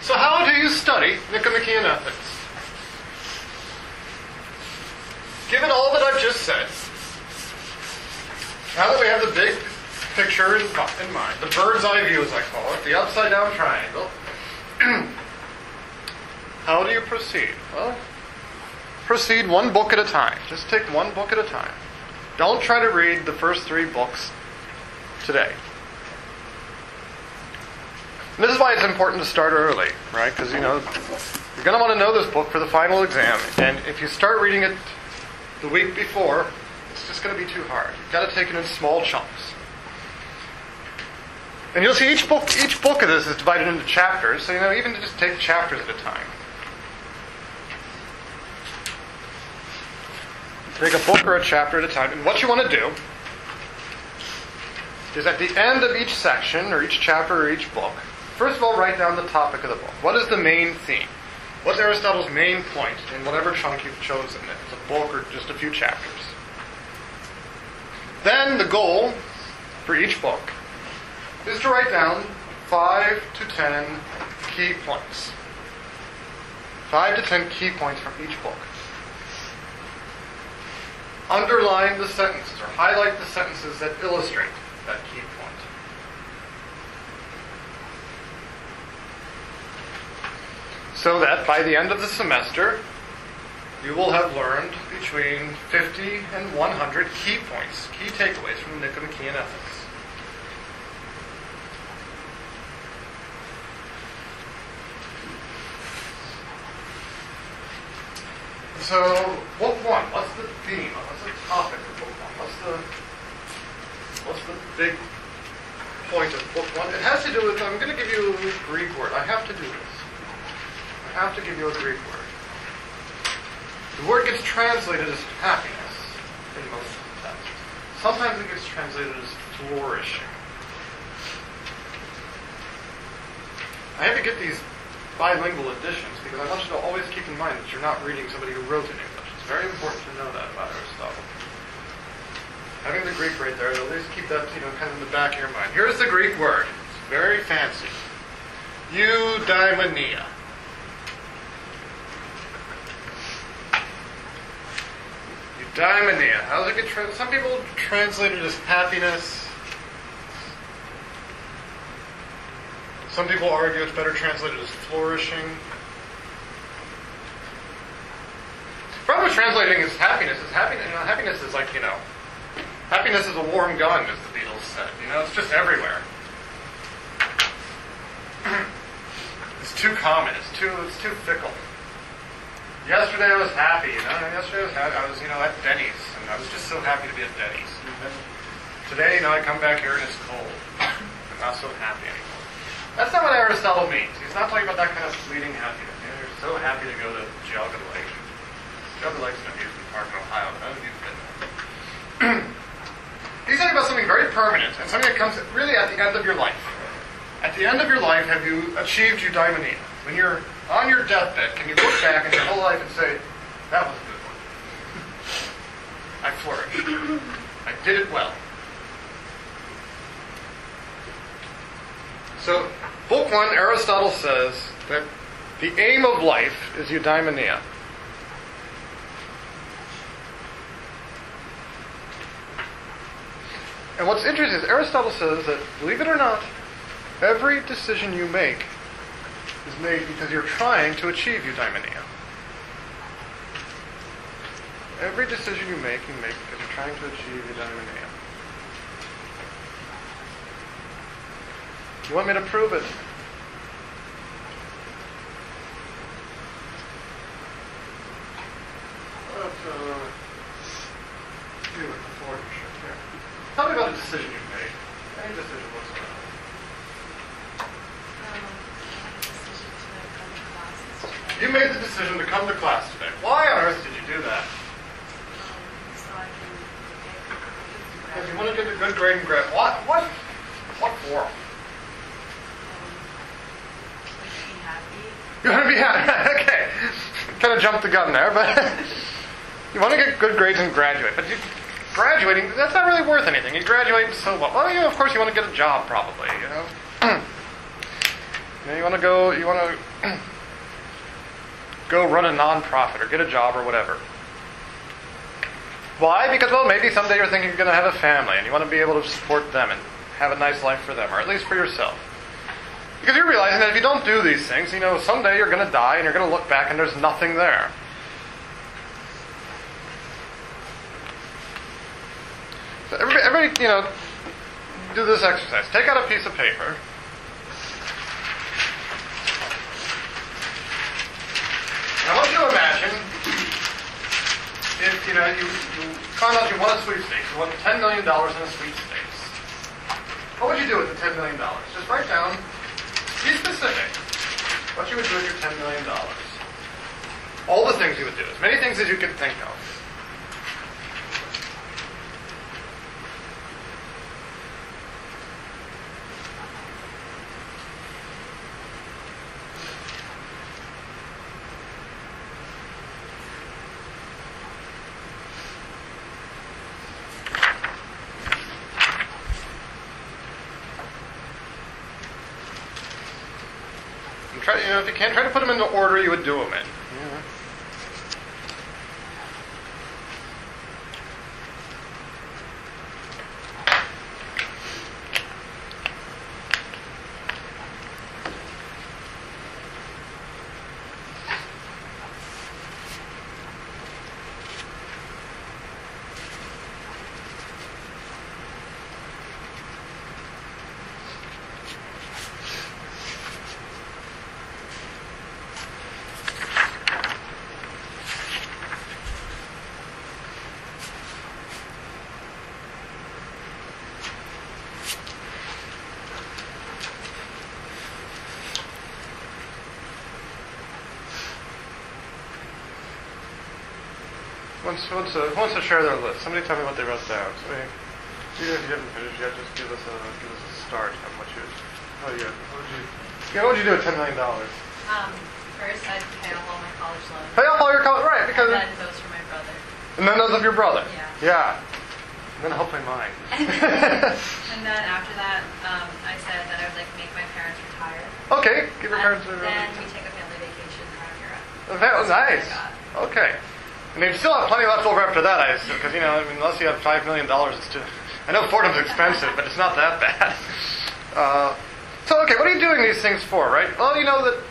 Speaker 1: So, how do you study Nicomachean ethics? Given all that I've just said, now that we have the big picture in, in mind, the bird's eye view as I call it, the upside down triangle, how do you proceed? Well, proceed one book at a time. Just take one book at a time. Don't try to read the first three books today. And this is why it's important to start early, right? Because, you know, you're going to want to know this book for the final exam. And if you start reading it the week before, it's just going to be too hard. You've got to take it in small chunks. And you'll see each book, each book of this is divided into chapters, so you know, even to just take chapters at a time. Take a book or a chapter at a time, and what you want to do is at the end of each section, or each chapter, or each book, first of all, write down the topic of the book. What is the main theme? What's Aristotle's main point in whatever chunk you've chosen? It's bulk are just a few chapters. Then the goal for each book is to write down five to ten key points. Five to ten key points from each book. Underline the sentences or highlight the sentences that illustrate that key point. So that by the end of the semester, you will have learned between 50 and 100 key points, key takeaways from the Nicomachean Ethics. So, book one, what's the theme? What's the topic of book one? What's the what's the big point of book one? It has to do with I'm gonna give you a Greek word. I have to do this. I have to give you a Greek word. The word gets translated as happiness in most of the text. Sometimes it gets translated as flourishing. I have to get these bilingual editions because I want you to always keep in mind that you're not reading somebody who wrote in English. It's very important to know that about Aristotle. Having the Greek right there, at least keep that you know kind of in the back of your mind. Here's the Greek word. It's very fancy. Eudaimonia. Eudaimonia. How's it get translated? Some people translate it as happiness. Some people argue it's better translated as flourishing. Problem with translating as happiness is happiness. You know, happiness is like you know, happiness is a warm gun, as the Beatles said. You know, it's just everywhere. it's too common. It's too. It's too fickle. Yesterday I was happy. You know, yesterday I was happy. I was you know at Denny's, and I was just so happy to be at Denny's. Today, you know, I come back here and it's cold. I'm not so happy anymore. That's not what Aristotle means. He's not talking about that kind of fleeting happiness. You know, you're so happy to go to Geauga Lake. Geauga Lake's an amusement park in Ohio. You've been there. He's talking about something very permanent and something that comes really at the end of your life. At the end of your life, have you achieved eudaimonia? When you're on your deathbed, can you look back on your whole life and say, that was a good one? I flourished. I did it well. So, Book 1, Aristotle says that the aim of life is eudaimonia. And what's interesting is Aristotle says that, believe it or not, every decision you make is made because you're trying to achieve eudaimonia. Every decision you make, you make because you're trying to achieve eudaimonia. You want me to prove it? Uh, you with the Fordship here. Tell me about a decision you made. Any decision whatsoever.
Speaker 2: Um, decision to come to classes today.
Speaker 1: You made the decision to come to class today. Why on earth did you do that? Because you want to get a good grade and grad. What? What? What for? You want to be happy? okay. Kind of jumped the gun there, but you want to get good grades and graduate. But you, graduating, that's not really worth anything. You graduate, so what? Well, you know, of course, you want to get a job, probably. You know, you, know, you want to go, you want to go run a nonprofit or get a job or whatever. Why? Because well, maybe someday you're thinking you're going to have a family and you want to be able to support them and have a nice life for them, or at least for yourself. Because you're realizing that if you don't do these things, you know, someday you're going to die and you're going to look back and there's nothing there. So everybody, everybody, you know, do this exercise. Take out a piece of paper. And I want you to if, you know, you, you found out you won a sweepstakes. You won $10 million in a sweepstakes. What would you do with the $10 million? Just write down be specific. What you would do with your $10 million. All the things you would do. As many things as you can think of. And try, you know, if you can, try to put them in the order you would do them in. Wants, wants, to, wants to share their list? Somebody tell me what they wrote down. Somebody, you, you haven't finished yet. Just give us a give us a start on what you. Oh yeah. What would you? Yeah. What would you do with ten million dollars?
Speaker 2: Um, first, I'd pay off all my college loans.
Speaker 1: Pay off all your college, right? Because
Speaker 2: And then those for my brother.
Speaker 1: and then those of your brother.
Speaker 2: Yeah.
Speaker 1: Yeah. And then hopefully mine.
Speaker 2: And then after that, um, I said that I would like to make my parents retire.
Speaker 1: okay. Give your parents a.
Speaker 2: And then we take a family vacation around Europe.
Speaker 1: That was nice.
Speaker 2: That's
Speaker 1: Okay. And you still have plenty left over after that, I assume, because you know, I mean, unless you have five million dollars, it's too. I know Fordham's expensive, but it's not that bad. Uh, so, okay, what are you doing these things for, right? Well, you know that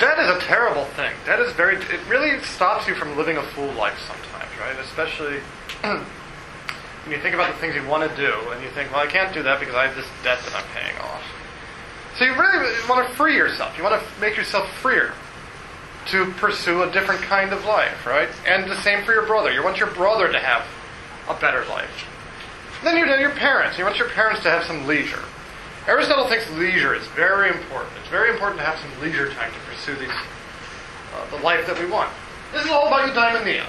Speaker 1: debt is a terrible thing. Debt is very. It really stops you from living a full life sometimes, right? Especially when you think about the things you want to do, and you think, well, I can't do that because I have this debt that I'm paying off. So you really want to free yourself. You want to make yourself freer to pursue a different kind of life, right? And the same for your brother. You want your brother to have a better life. Then you know your parents. You want your parents to have some leisure. Aristotle thinks leisure is very important. It's very important to have some leisure time to pursue these, uh, the life that we want. This is all about eudaimonia.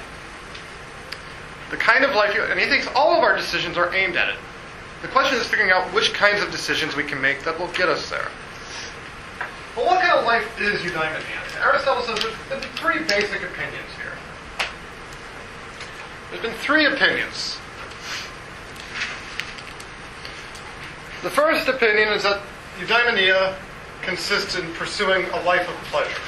Speaker 1: The kind of life you, and he thinks all of our decisions are aimed at it. The question is figuring out which kinds of decisions we can make that will get us there. Well, what kind of life is eudaimonia? Aristotle says there's been three basic opinions here. There's been three opinions. The first opinion is that eudaimonia consists in pursuing a life of pleasure.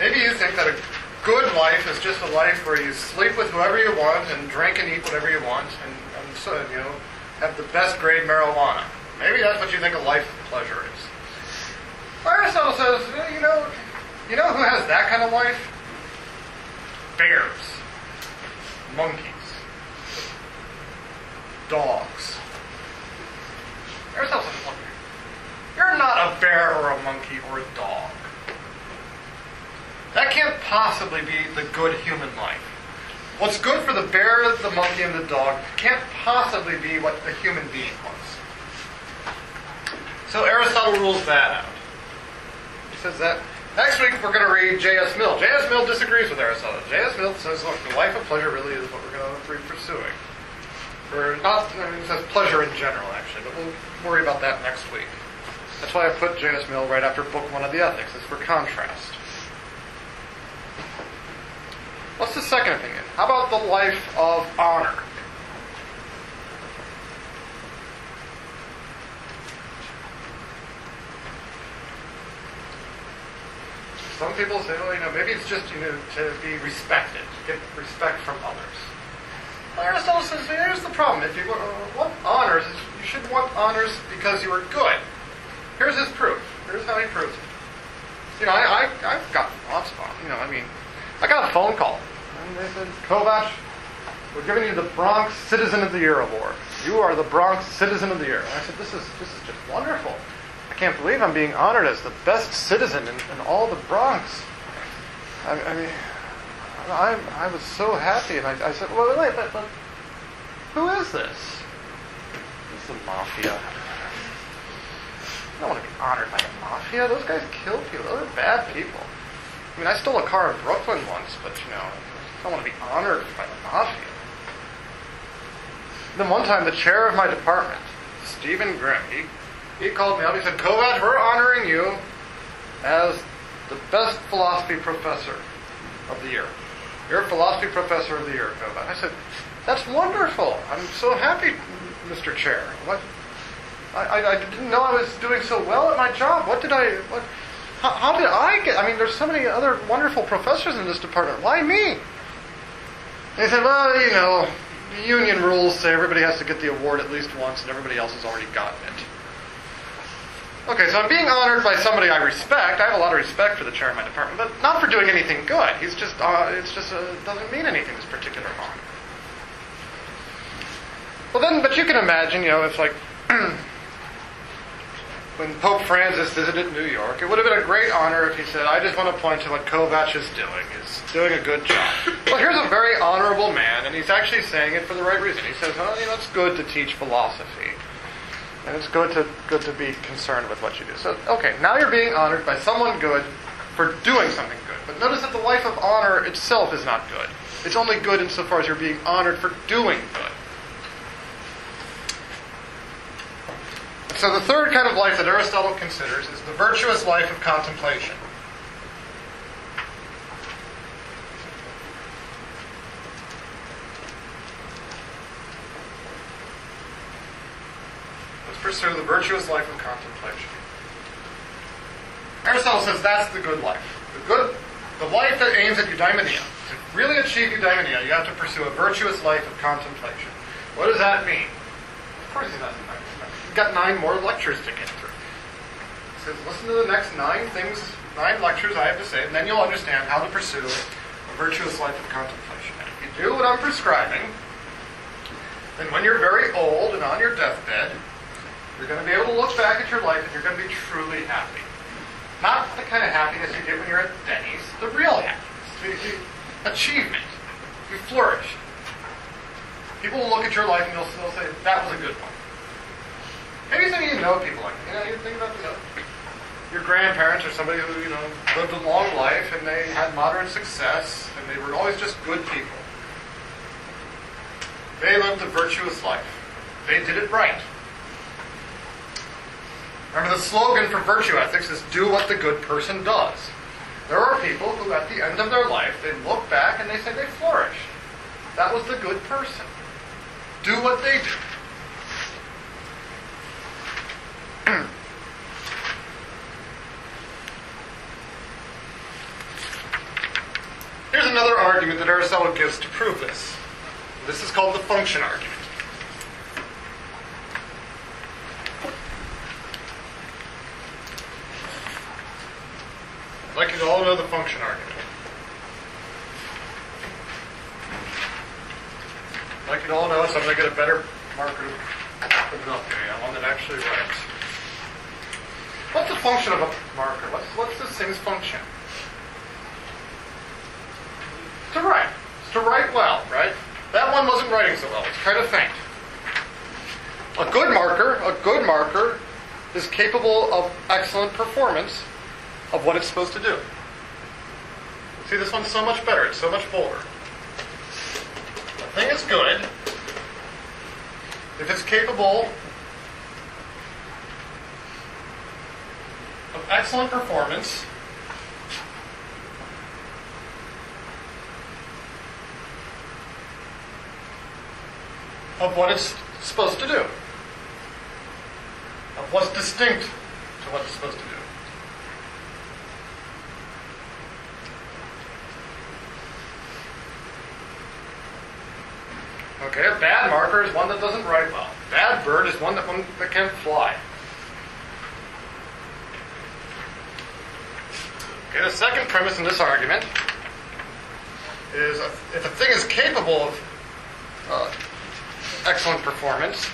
Speaker 1: Maybe you think that a good life is just a life where you sleep with whoever you want and drink and eat whatever you want and, and so, you know, have the best grade marijuana. Maybe that's what you think a life pleasure is. Aristotle says, "Eh, you know, you know who has that kind of life? Bears, monkeys, dogs. Aristotle says, look, you're not a bear or a monkey or a dog. That can't possibly be the good human life. What's good for the bear, the monkey, and the dog can't possibly be what the human being wants. So Aristotle rules that out. He says that. Next week we're going to read J.S. Mill. J.S. Mill disagrees with Aristotle. J.S. Mill says, look, the life of pleasure really is what we're going to be pursuing. For not, I mean, it says pleasure in general, actually, but we'll worry about that next week. That's why I put J.S. Mill right after Book One of the Ethics. It's for contrast. What's the second opinion? How about the life of honor? Some people say, well, you know, maybe it's just you know to be respected, to get respect from others. Aristotle says, here's the problem. If you uh, want honors, you should want honors because you are good. Here's his proof. Here's how he proves it. You know, I, I, I've got lots of honors. You know, I mean, I got a phone call. And they said, Kovacs, we're giving you the Bronx Citizen of the Year award. You are the Bronx Citizen of the Year. And I said, this is, this is just wonderful. I can't believe I'm being honored as the best citizen in, in all the Bronx. I, I mean, I, I was so happy. And I, I said, well, wait, but, but who is this? It's the mafia. I don't want to be honored by the mafia. Those guys kill people. Those are bad people. I mean, I stole a car in Brooklyn once, but you know, I don't want to be honored by the mafia. Then one time, the chair of my department, Stephen Grimm, he, he called me up. He said, Kovacs, we're honoring you as the best philosophy professor of the year. You're a philosophy professor of the year, Kovacs. I said, that's wonderful. I'm so happy, Mr. Chair. What? I, I, I didn't know I was doing so well at my job. What did I? What? How, how did I get? I mean, there's so many other wonderful professors in this department. Why me? He said, well, you know, the union rules say everybody has to get the award at least once, and everybody else has already gotten it. Okay, so I'm being honored by somebody I respect. I have a lot of respect for the chair of my department, but not for doing anything good. He's just, uh, it's just, uh, doesn't mean anything, this particular honor. Well, then, but you can imagine, you know, it's like, when Pope Francis visited New York, it would have been a great honor if he said, I just want to point to what Kovacs is doing. He's doing a good job. well, here's a very honorable man, and he's actually saying it for the right reason. He says, oh, you know, it's good to teach philosophy. And it's good to good to be concerned with what you do. So okay, now you're being honored by someone good for doing something good. But notice that the life of honor itself is not good. It's only good insofar as you're being honored for doing good. So the third kind of life that Aristotle considers is the virtuous life of contemplation. Let's pursue the virtuous life of contemplation. Aristotle says that's the good life. The good, the life that aims at eudaimonia. To really achieve eudaimonia, you have to pursue a virtuous life of contemplation. What does that mean? Of course he doesn't. Got nine more lectures to get through. He says, listen to the next nine things, nine lectures I have to say, and then you'll understand how to pursue a virtuous life of contemplation. And if you do what I'm prescribing, then when you're very old and on your deathbed, you're going to be able to look back at your life and you're going to be truly happy. Not the kind of happiness you get when you're at Denny's, the real happiness, the achievement. You flourish. People will look at your life and they'll, they'll say, that was a good one. Maybe some of you know people like that. You know, you think about you know, your grandparents or somebody who, you know, lived a long life and they had moderate success and they were always just good people. They lived a virtuous life. They did it right. Remember, the slogan for virtue ethics is do what the good person does. There are people who, at the end of their life, they look back and they say they flourished. That was the good person. Do what they do. Here's another argument that Aristotle gives to prove this. This is called the function argument. I'd like you to all know the function argument. I'd like you to all know, so I'm going to get a better marker to put it up here, one that actually writes. What's the function of a marker? What's, what's this thing's function? To write. It's to write well, right? That one wasn't writing so well. It's kind of faint. A good marker, a good marker, is capable of excellent performance of what it's supposed to do. See, this one's so much better. It's so much bolder. The thing is good if it's capable of excellent performance of what it's supposed to do, what's distinct to what it's supposed to do. Okay, a bad marker is one that doesn't write well. Bad bird is one that, one that can't fly. Okay, the second premise in this argument is if a thing is capable of uh, excellent performance,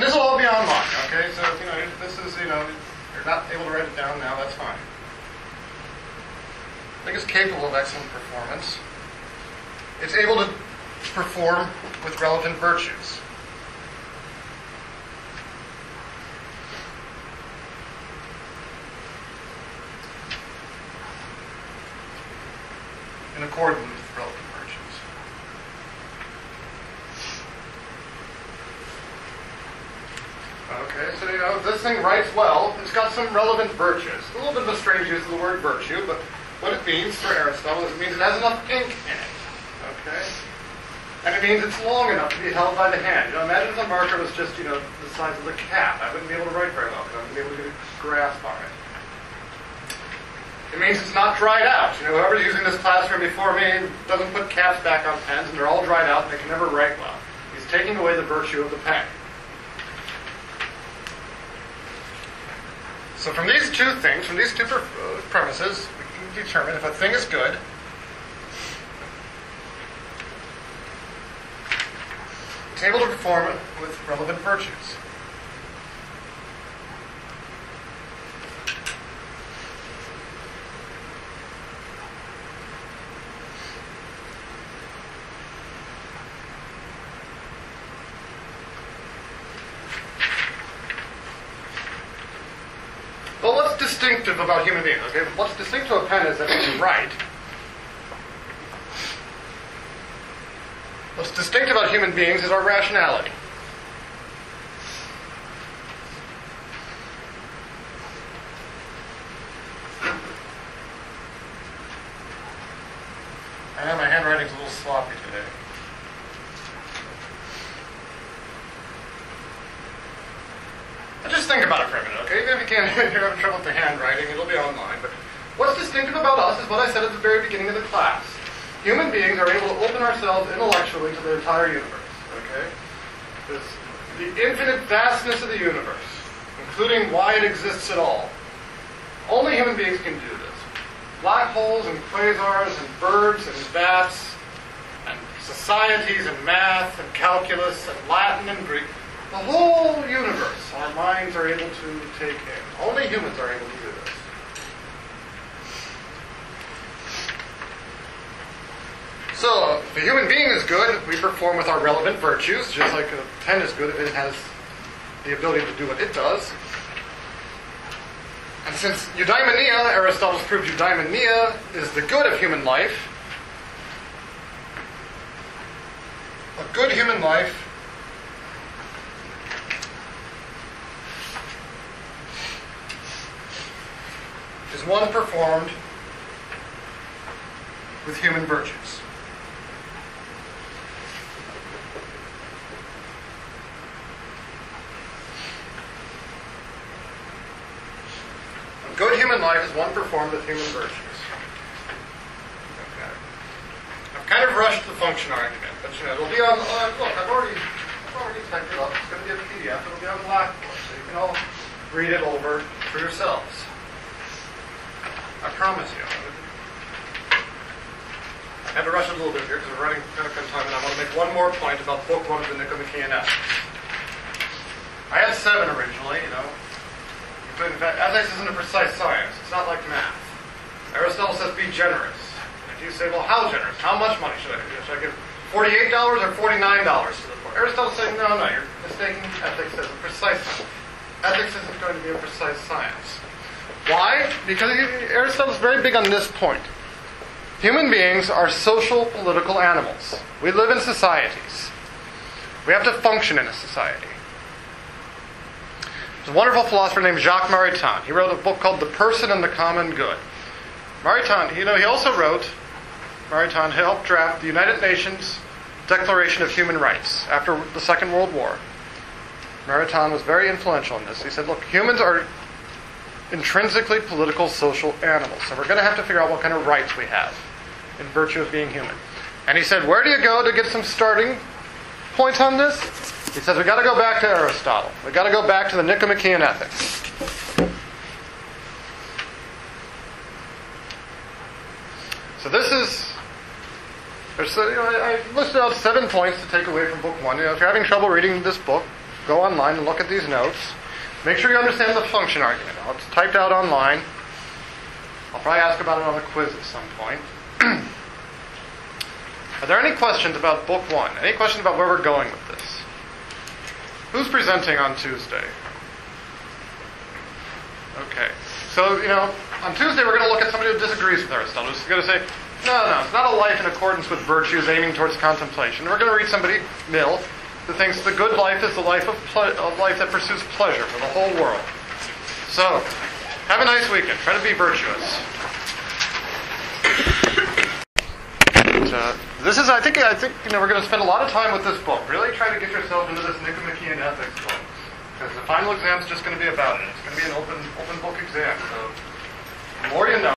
Speaker 1: And this will all be online, okay? So, you know, if this is, you know, you're not able to write it down now, that's fine. I think it's capable of excellent performance. It's able to perform with relevant virtues. In accordance with relevant virtues. Okay, so you know, this thing writes some relevant virtues. A little bit of a strange use of the word virtue, but what it means for Aristotle is it means it has enough ink in it. Okay? And it means it's long enough to be held by the hand. You know, imagine if the marker was just, you know, the size of the cap. I wouldn't be able to write very well because I wouldn't be able to get a grasp on it. It means it's not dried out. You know, whoever's using this classroom before me doesn't put caps back on pens, and they're all dried out, and they can never write well. He's taking away the virtue of the pen. So from these two things, from these two uh, premises, we can determine if a thing is good. Able to perform it with relevant virtues. distinctive about human beings? Okay, what's distinctive of pen is that we can write. What's distinct about human beings is our rationality. And my handwriting's a little sloppy today. Now Just think about it for a minute, okay? Even if you can't, if you're having trouble with the handwriting, it'll be online. But what's distinctive about us is what I said at the very beginning of the class. Human beings are able to open ourselves intellectually to the entire universe, okay? This, the infinite vastness of the universe, including why it exists at all. Only human beings can do this. Black holes and quasars and birds and bats and societies and math and calculus and Latin and Greek. The whole universe, our minds are able to take in. Only humans are able to do this. So, if a human being is good, we perform with our relevant virtues, just like a pen is good if it has the ability to do what it does. And since eudaimonia, Aristotle proved eudaimonia is the good of human life, a good human life one performed with human virtues. A good human life is one performed with human virtues. Okay. I've kind of rushed the function argument, but you know, it'll be on. Uh, look, I've already, I've already typed it up. It's going to be a PDF. It'll be on Blackboard, so you can all read it over for yourselves. I promise you. I had to rush a little bit here because we're running kind of on time, and I want to make one more point about Book One of the Nicomachean Ethics. I had seven originally, you know. But in fact, ethics isn't a precise science. It's not like math. Aristotle says be generous. And you say, well, how generous? How much money should I give? Should I give $48 or $49 to the poor? Aristotle's saying, no, no, you're mistaking ethics as a precise science. Ethics isn't going to be a precise science. Why? Because Aristotle's very big on this point. Human beings are social political animals. We live in societies. We have to function in a society. There's a wonderful philosopher named Jacques Maritain. He wrote a book called The Person and the Common Good. Maritain, you know, he also wrote, Maritain helped draft the United Nations Declaration of Human Rights after the Second World War. Maritain was very influential in this. He said, look, humans are intrinsically political social animals. So we're going to have to figure out what kind of rights we have in virtue of being human. And he said, where do you go to get some starting points on this? He says, we've got to go back to Aristotle. We've got to go back to the Nicomachean Ethics. So this is, there's, you know, I, I listed out seven points to take away from book one. You know, if you're having trouble reading this book, go online and look at these notes. Make sure you understand the function argument. It's typed out online. I'll probably ask about it on a quiz at some point. Are there any questions about book one? Any questions about where we're going with this? Who's presenting on Tuesday? Okay. So, you know, on Tuesday we're going to look at somebody who disagrees with Aristotle. Who's going to say, no, no, it's not a life in accordance with virtues aiming towards contemplation. We're going to read somebody, Mill, who thinks the good life is the life of ple- a life that pursues pleasure for the whole world. So, have a nice weekend. Try to be virtuous. Uh, this is, I think, I think you know, we're going to spend a lot of time with this book. Really try to get yourself into this Nicomachean Ethics book, because the final exam is just going to be about it. It's going to be an open, open book exam. So, the more you know.